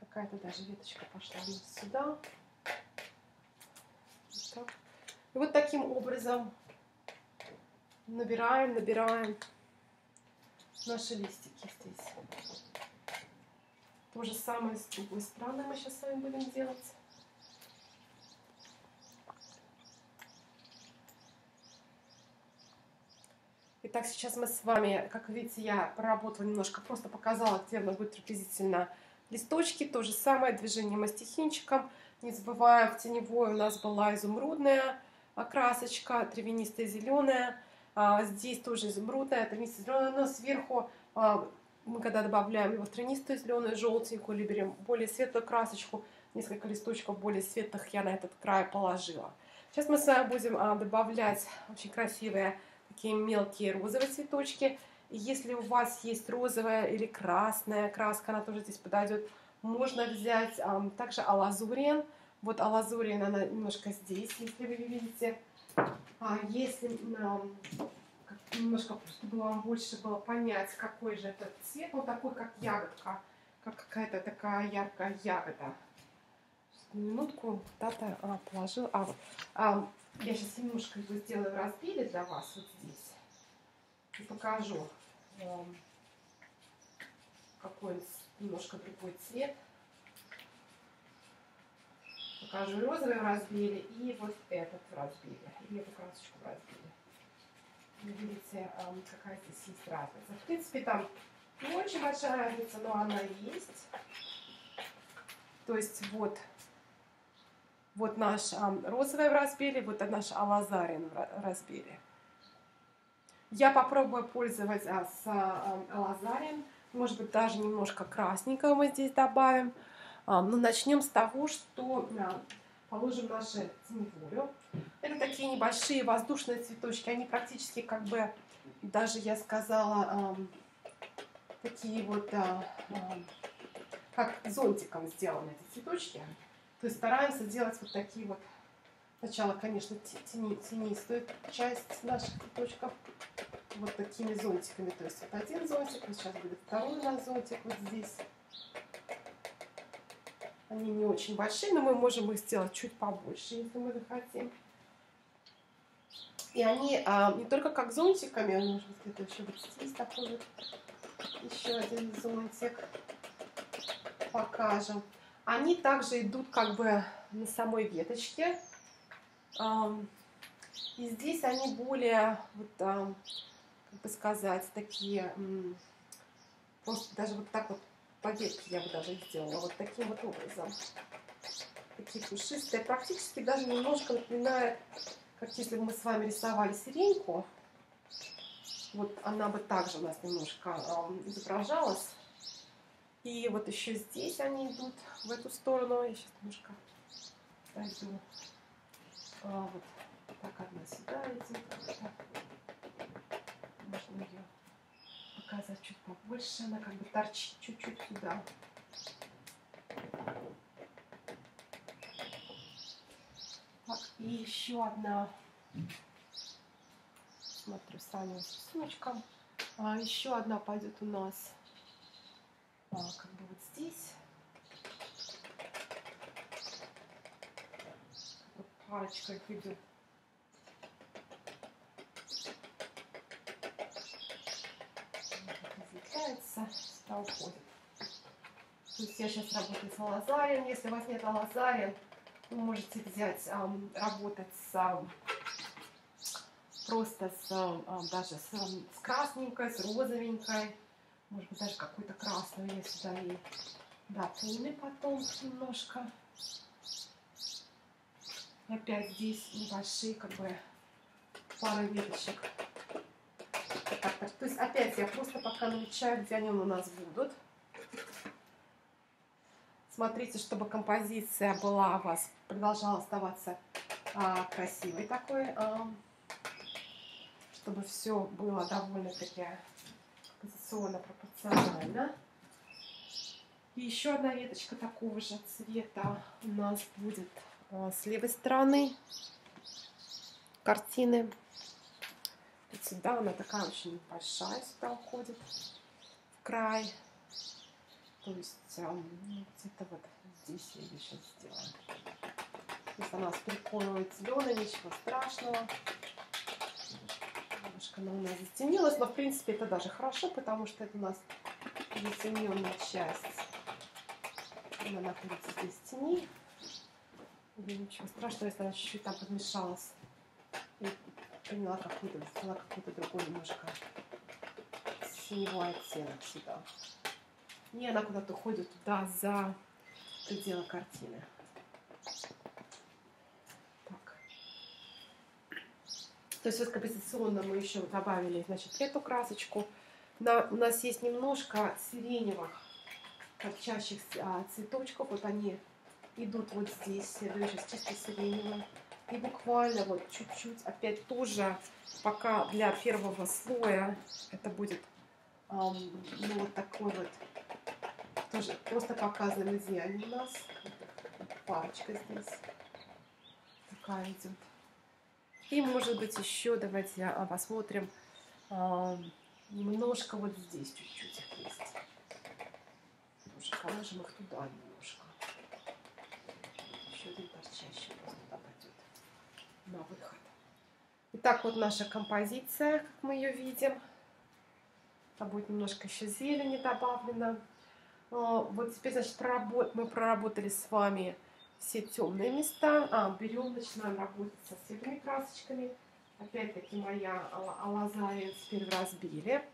Какая-то даже веточка пошла у нас сюда. Вот так. И вот таким образом набираем, набираем наши листики здесь. То же самое с другой стороны мы сейчас с вами будем делать. Итак, сейчас мы с вами, как видите, я поработала немножко, просто показала, где у нас будет приблизительно листочки. То же самое движение мастихинчиком. Не забывая, в теневой у нас была изумрудная красочка, травянистая зеленая. А, здесь тоже изумрудная, травянистая зеленая, но сверху а, мы когда добавляем его в травянистую зеленую, желтенькую, или берем более светлую красочку, несколько листочков более светлых я на этот край положила. Сейчас мы с вами будем а, добавлять очень красивые такие мелкие розовые цветочки. Если у вас есть розовая или красная краска, она тоже здесь подойдет, можно взять а, также алазурин. Вот алазурин, она немножко здесь, если вы видите. А если а, немножко, чтобы вам больше было понять, какой же этот цвет, он такой, как ягодка, как какая-то такая яркая ягода. Минутку, дата а, положил. А, а, я сейчас немножко его сделаю в разбиле для вас вот здесь. И покажу, какой немножко другой цвет. Покажу розовый в разбиле и вот этот в разбиле. И эту красочку в разбиле. Видите, какая здесь есть разница. В принципе, там не очень большая разница, но она есть. То есть вот вот наш а, розовый в разбиле, вот наш алазарин в разбиле. Я попробую пользоваться а, с а, алазарин. Может быть, даже немножко красненького мы здесь добавим. А, но начнем с того, что а, положим наши теневую. Это такие небольшие воздушные цветочки. Они практически как бы, даже я сказала, а, такие вот, а, а, как зонтиком сделаны эти цветочки. То есть стараемся делать вот такие вот, сначала, конечно, тени, тенистую часть наших цветочков вот такими зонтиками. То есть вот один зонтик, вот сейчас будет второй у нас зонтик вот здесь. Они не очень большие, но мы можем их сделать чуть побольше, если мы захотим. И они а, не только как зонтиками, а может быть где-то еще вот здесь такой вот еще один зонтик покажем. Они также идут как бы на самой веточке. И здесь они более, вот, как бы сказать, такие, просто даже вот так вот по ветке я бы даже сделала, вот таким вот образом. Такие пушистые, практически даже немножко напоминает, как если бы мы с вами рисовали сиреньку. Вот она бы также у нас немножко изображалась. И вот еще здесь они идут в эту сторону. Я сейчас немножко пойду. А, вот так одна сюда идет. Так. Можно ее показать чуть побольше. Она как бы торчит чуть-чуть сюда. Так, и еще одна. Смотрю, сравниваю с рисуночком. А еще одна пойдет у нас а, как бы вот здесь. Вот парочка их идет. Разветвляется, сюда уходит. То есть я сейчас работаю с алазарием. Если у вас нет алазария, вы можете взять, эм, работать с просто с, даже с, с красненькой, с розовенькой. Может быть, даже какую-то красную я сюда и дополню потом немножко. И опять здесь небольшие как бы пары веточек. То есть опять я просто пока намечаю, где они у нас будут. Смотрите, чтобы композиция была у вас, продолжала оставаться а, красивой такой, а, чтобы все было довольно-таки позиционно пропорционально. И еще одна веточка такого же цвета у нас будет а, с левой стороны картины. Вот сюда она такая очень большая, сюда уходит в край. То есть а, ну, где-то вот здесь я ее сейчас сделаю. Если она нас приколывает зеленый, ничего страшного немножко она у нас затемнилась, но в принципе это даже хорошо, потому что это у нас затемненная часть. Она находится здесь в тени. И ничего страшного, если она чуть-чуть там подмешалась. И приняла какую-то, взяла какой-то другой немножко синевой оттенок сюда. И она куда-то уходит туда за пределы картины. Так. То есть вот композиционно мы еще добавили, значит, эту красочку. На, у нас есть немножко сиреневых торчащих а, цветочков. Вот они идут вот здесь. Сейчас чисто сиреневым. И буквально вот чуть-чуть, опять тоже, пока для первого слоя это будет эм, ну, вот такой вот, тоже просто показываем, где они у нас. Парочка здесь такая идет. И может быть еще, давайте а, посмотрим, эм, немножко вот здесь чуть-чуть их есть. Тоже положим их туда немножко. Еще один торчащий просто пойдет на выход. Итак, вот наша композиция, как мы ее видим. Там будет немножко еще зелени добавлено. А, вот теперь, значит, мы проработали с вами все темные места. А, берем, начинаем работать со светлыми красочками. Опять-таки моя алазария теперь в разбиле.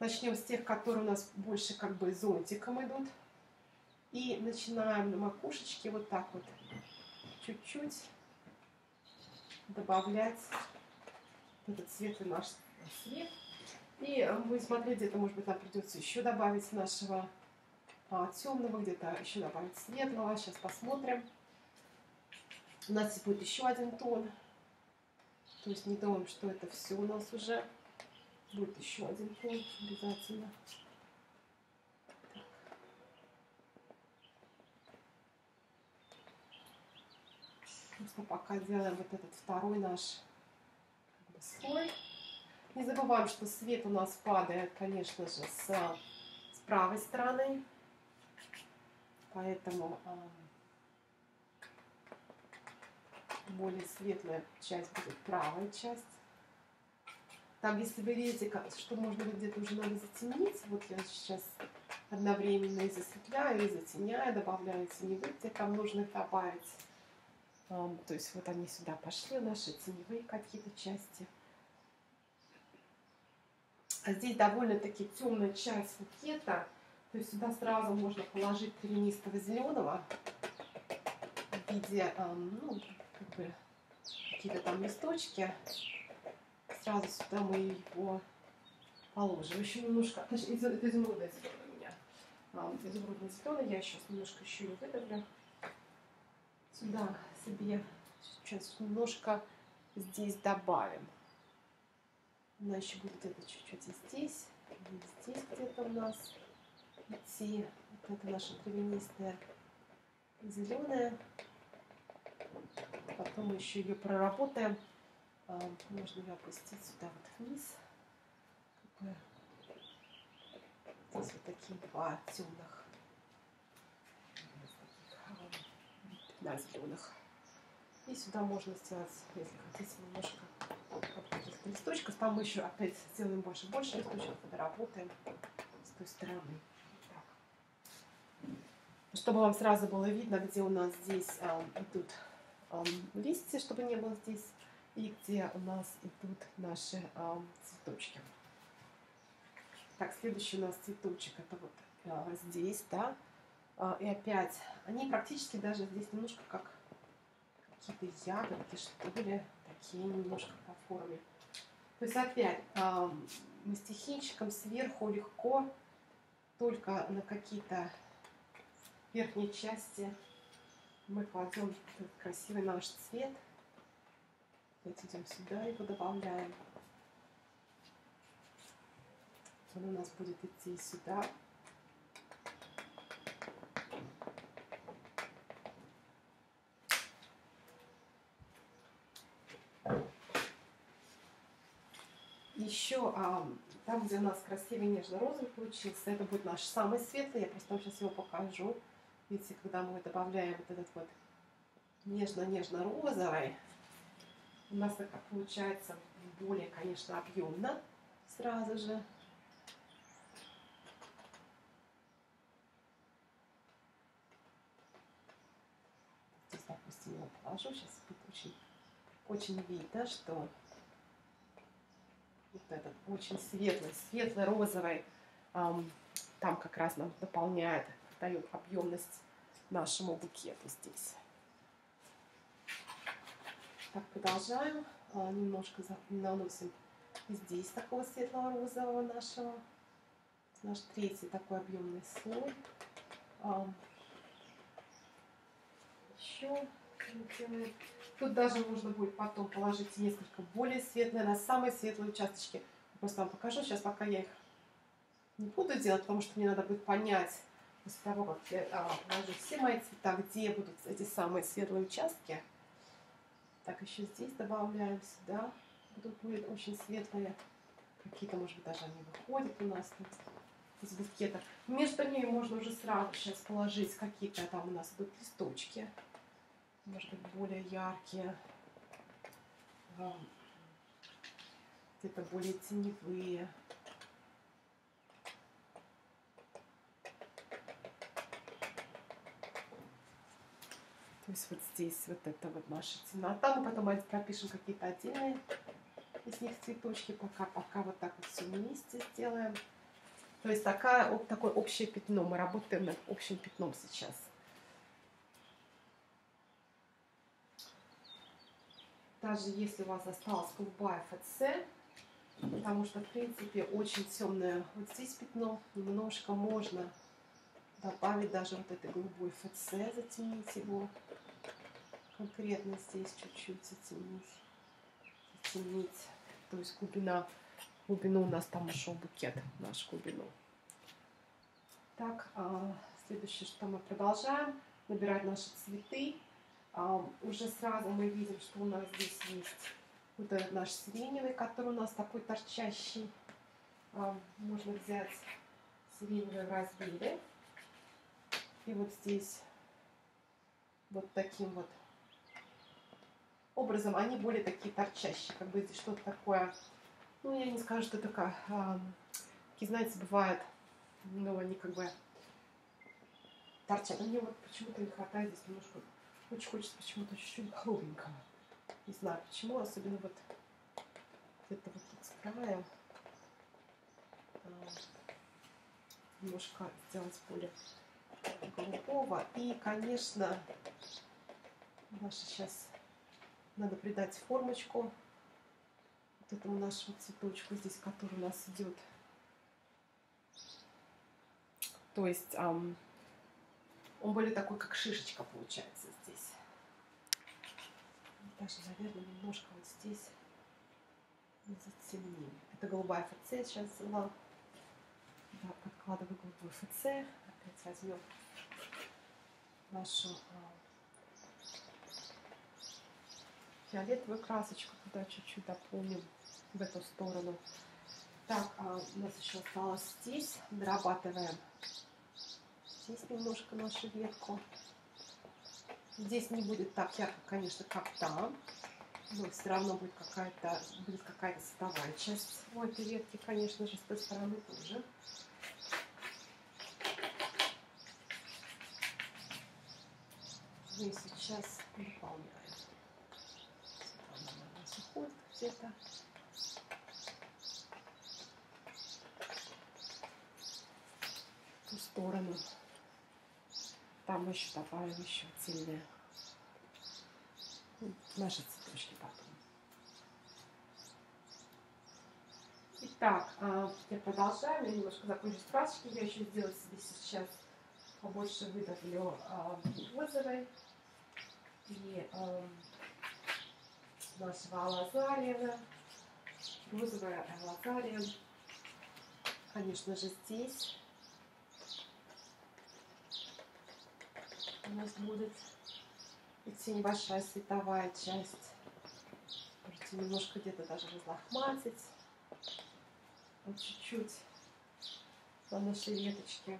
Начнем с тех, которые у нас больше как бы зонтиком идут. И начинаем на макушечке вот так вот чуть-чуть добавлять этот светлый наш цвет. И будем смотреть, где-то, может быть, нам придется еще добавить нашего а, темного, где-то еще добавить светлого. Сейчас посмотрим. У нас будет еще один тон. То есть не думаем, что это все у нас уже. Будет еще один тон обязательно. Просто пока делаем вот этот второй наш как бы, слой. Не забываем, что свет у нас падает, конечно же, с, с правой стороны. Поэтому э, более светлая часть будет правая часть. Там, если вы видите, что можно где-то уже надо затемнить, вот я сейчас одновременно и засветляю, и затеняю, добавляю теневые, где там нужно их добавить. То есть вот они сюда пошли, наши теневые какие-то части. А здесь довольно-таки темная часть букета. То есть сюда сразу можно положить травянистого зеленого в виде, ну, как бы какие-то там листочки. Сразу сюда мы его положим. Еще немножко, это изумрудный зеленый у меня. Изумрудный зеленый, я сейчас немножко еще его выдавлю. Сюда себе сейчас немножко здесь добавим. Она еще будет где-то чуть-чуть и здесь, и здесь где-то у нас идти. Вот это наша травянистая зеленая. Потом мы еще ее проработаем. А, можно ее опустить сюда вот вниз. Здесь вот такие два темных. Да, зеленых. И сюда можно сделать, если хотите, немножко листочков. Там мы еще опять сделаем больше, больше листочков, доработаем с той стороны. Чтобы вам сразу было видно, где у нас здесь э, идут э, листья, чтобы не было здесь, и где у нас идут наши э, цветочки. Так, следующий у нас цветочек, это вот э, здесь, да, и опять, они практически даже здесь немножко как какие-то ягодки, что ли, такие немножко по форме. То есть опять э, мастихинчиком сверху легко, только на какие-то верхние части мы кладем этот красивый наш цвет. Опять идем сюда, его добавляем. Он у нас будет идти сюда. Еще а, там, где у нас красивый нежно-розовый получился, это будет наш самый светлый. Я просто вам сейчас его покажу. Видите, когда мы добавляем вот этот вот нежно-нежно-розовый, у нас это получается более, конечно, объемно сразу же. светло положу. Сейчас будет очень, очень видно, что вот этот очень светлый, светлый розовый эм, там как раз нам дополняет, дает объемность нашему букету здесь. Так, продолжаем. А, немножко наносим здесь такого светлого розового нашего. Наш третий такой объемный слой. А, еще Тут даже можно будет потом положить несколько более светлые на самые светлые участочки. Просто вам покажу сейчас, пока я их не буду делать, потому что мне надо будет понять, после того, как я а, вложу все мои цвета, где будут эти самые светлые участки. Так, еще здесь добавляем сюда. Тут будет очень светлые. Какие-то, может быть, даже они выходят у нас тут из букета. Между ними можно уже сразу сейчас положить какие-то там у нас будут листочки. Может быть, более яркие. Где-то более теневые. Есть вот здесь вот это вот наша темнота. Мы потом пропишем какие-то отдельные из них цветочки. Пока, пока вот так вот все вместе сделаем. То есть такая, такое общее пятно. Мы работаем над общим пятном сейчас. Даже если у вас осталась голубая ФЦ, потому что, в принципе, очень темное вот здесь пятно, немножко можно добавить даже вот этой голубой ФЦ, затемнить его конкретно здесь чуть-чуть затемнить, затемнить. То есть глубина, глубину у нас там ушел букет, наш глубину. Так, а, следующее, что мы продолжаем набирать наши цветы. А, уже сразу мы видим, что у нас здесь есть вот этот наш сиреневый, который у нас такой торчащий. А, можно взять сиреневый размере. И вот здесь вот таким вот образом они более такие торчащие, как бы здесь что-то такое, ну, я не скажу, что такое, а, такие, знаете, бывает, ну, они как бы торчат. Мне вот почему-то не хватает здесь немножко, очень хочется почему-то чуть-чуть голубенького. Не знаю почему, особенно вот где-то вот тут с. А, немножко сделать более голубого. И, конечно, наша сейчас надо придать формочку вот этому нашему цветочку здесь, который у нас идет. То есть эм, он более такой, как шишечка получается здесь. Даже, наверное, немножко вот здесь затемним. Это голубая ФЦ сейчас взяла. Да, подкладываю голубую ФЦ. Опять возьмем нашу а, фиолетовую красочку туда чуть-чуть дополним в эту сторону. Так, а у нас еще осталось здесь. Дорабатываем здесь немножко нашу ветку. Здесь не будет так ярко, конечно, как там. Но все равно будет какая-то будет какая-то световая часть у этой ветки, конечно же, с той стороны тоже. Мы сейчас дополняем где-то. В ту сторону. Там еще добавим еще отдельные наши цветочки потом. Итак, теперь продолжаем. Я немножко закончу красочки. Я еще сделаю себе сейчас побольше выдавлю розовой. И нашего Лазарева, розовая Лазария. Конечно же, здесь у нас будет идти небольшая световая часть. Можете немножко где-то даже разлохматить. Вот чуть-чуть на нашей веточке.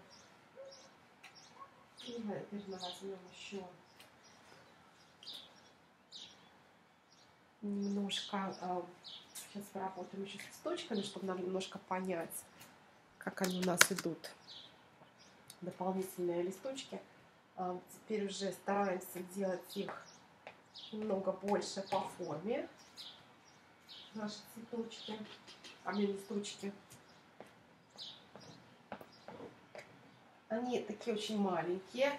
И, наверное, возьмем еще немножко, сейчас а, поработаем еще с листочками, чтобы нам немножко понять, как они у нас идут. Дополнительные листочки. А, теперь уже стараемся делать их немного больше по форме наши цветочки, а не листочки. Они такие очень маленькие,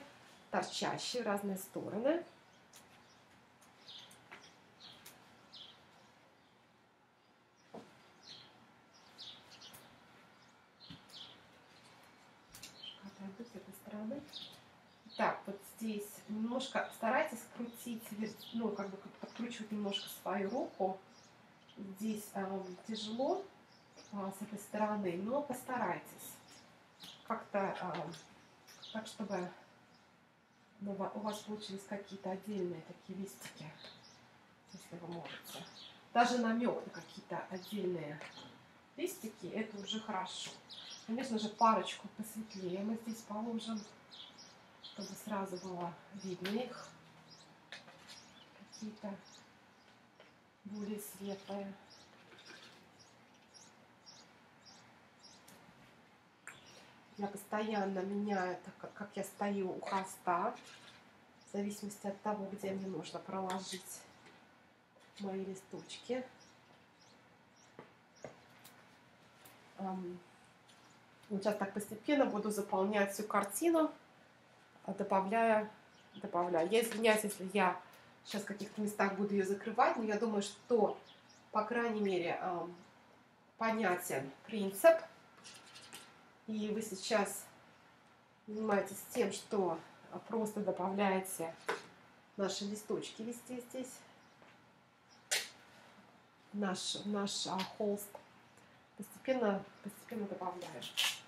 торчащие в разные стороны. Отойду с этой стороны. Так, вот здесь немножко старайтесь крутить, ну, как бы подкручивать немножко свою руку. Здесь э, тяжело э, с этой стороны, но постарайтесь как-то э, так, чтобы ну, у вас получились какие-то отдельные такие листики, если вы можете. Даже намек на какие-то отдельные листики, это уже хорошо. Конечно же, парочку посветлее мы здесь положим, чтобы сразу было видно их. Какие-то более светлые. Я постоянно меняю, так как я стою у холста, в зависимости от того, где мне нужно проложить мои листочки. Сейчас так постепенно буду заполнять всю картину, добавляя, добавляя. Я извиняюсь, если я сейчас в каких-то местах буду ее закрывать, но я думаю, что, по крайней мере, понятен принцип – и вы сейчас занимаетесь тем, что просто добавляете наши листочки везде здесь, наш, наш а, холст, постепенно, постепенно добавляешь.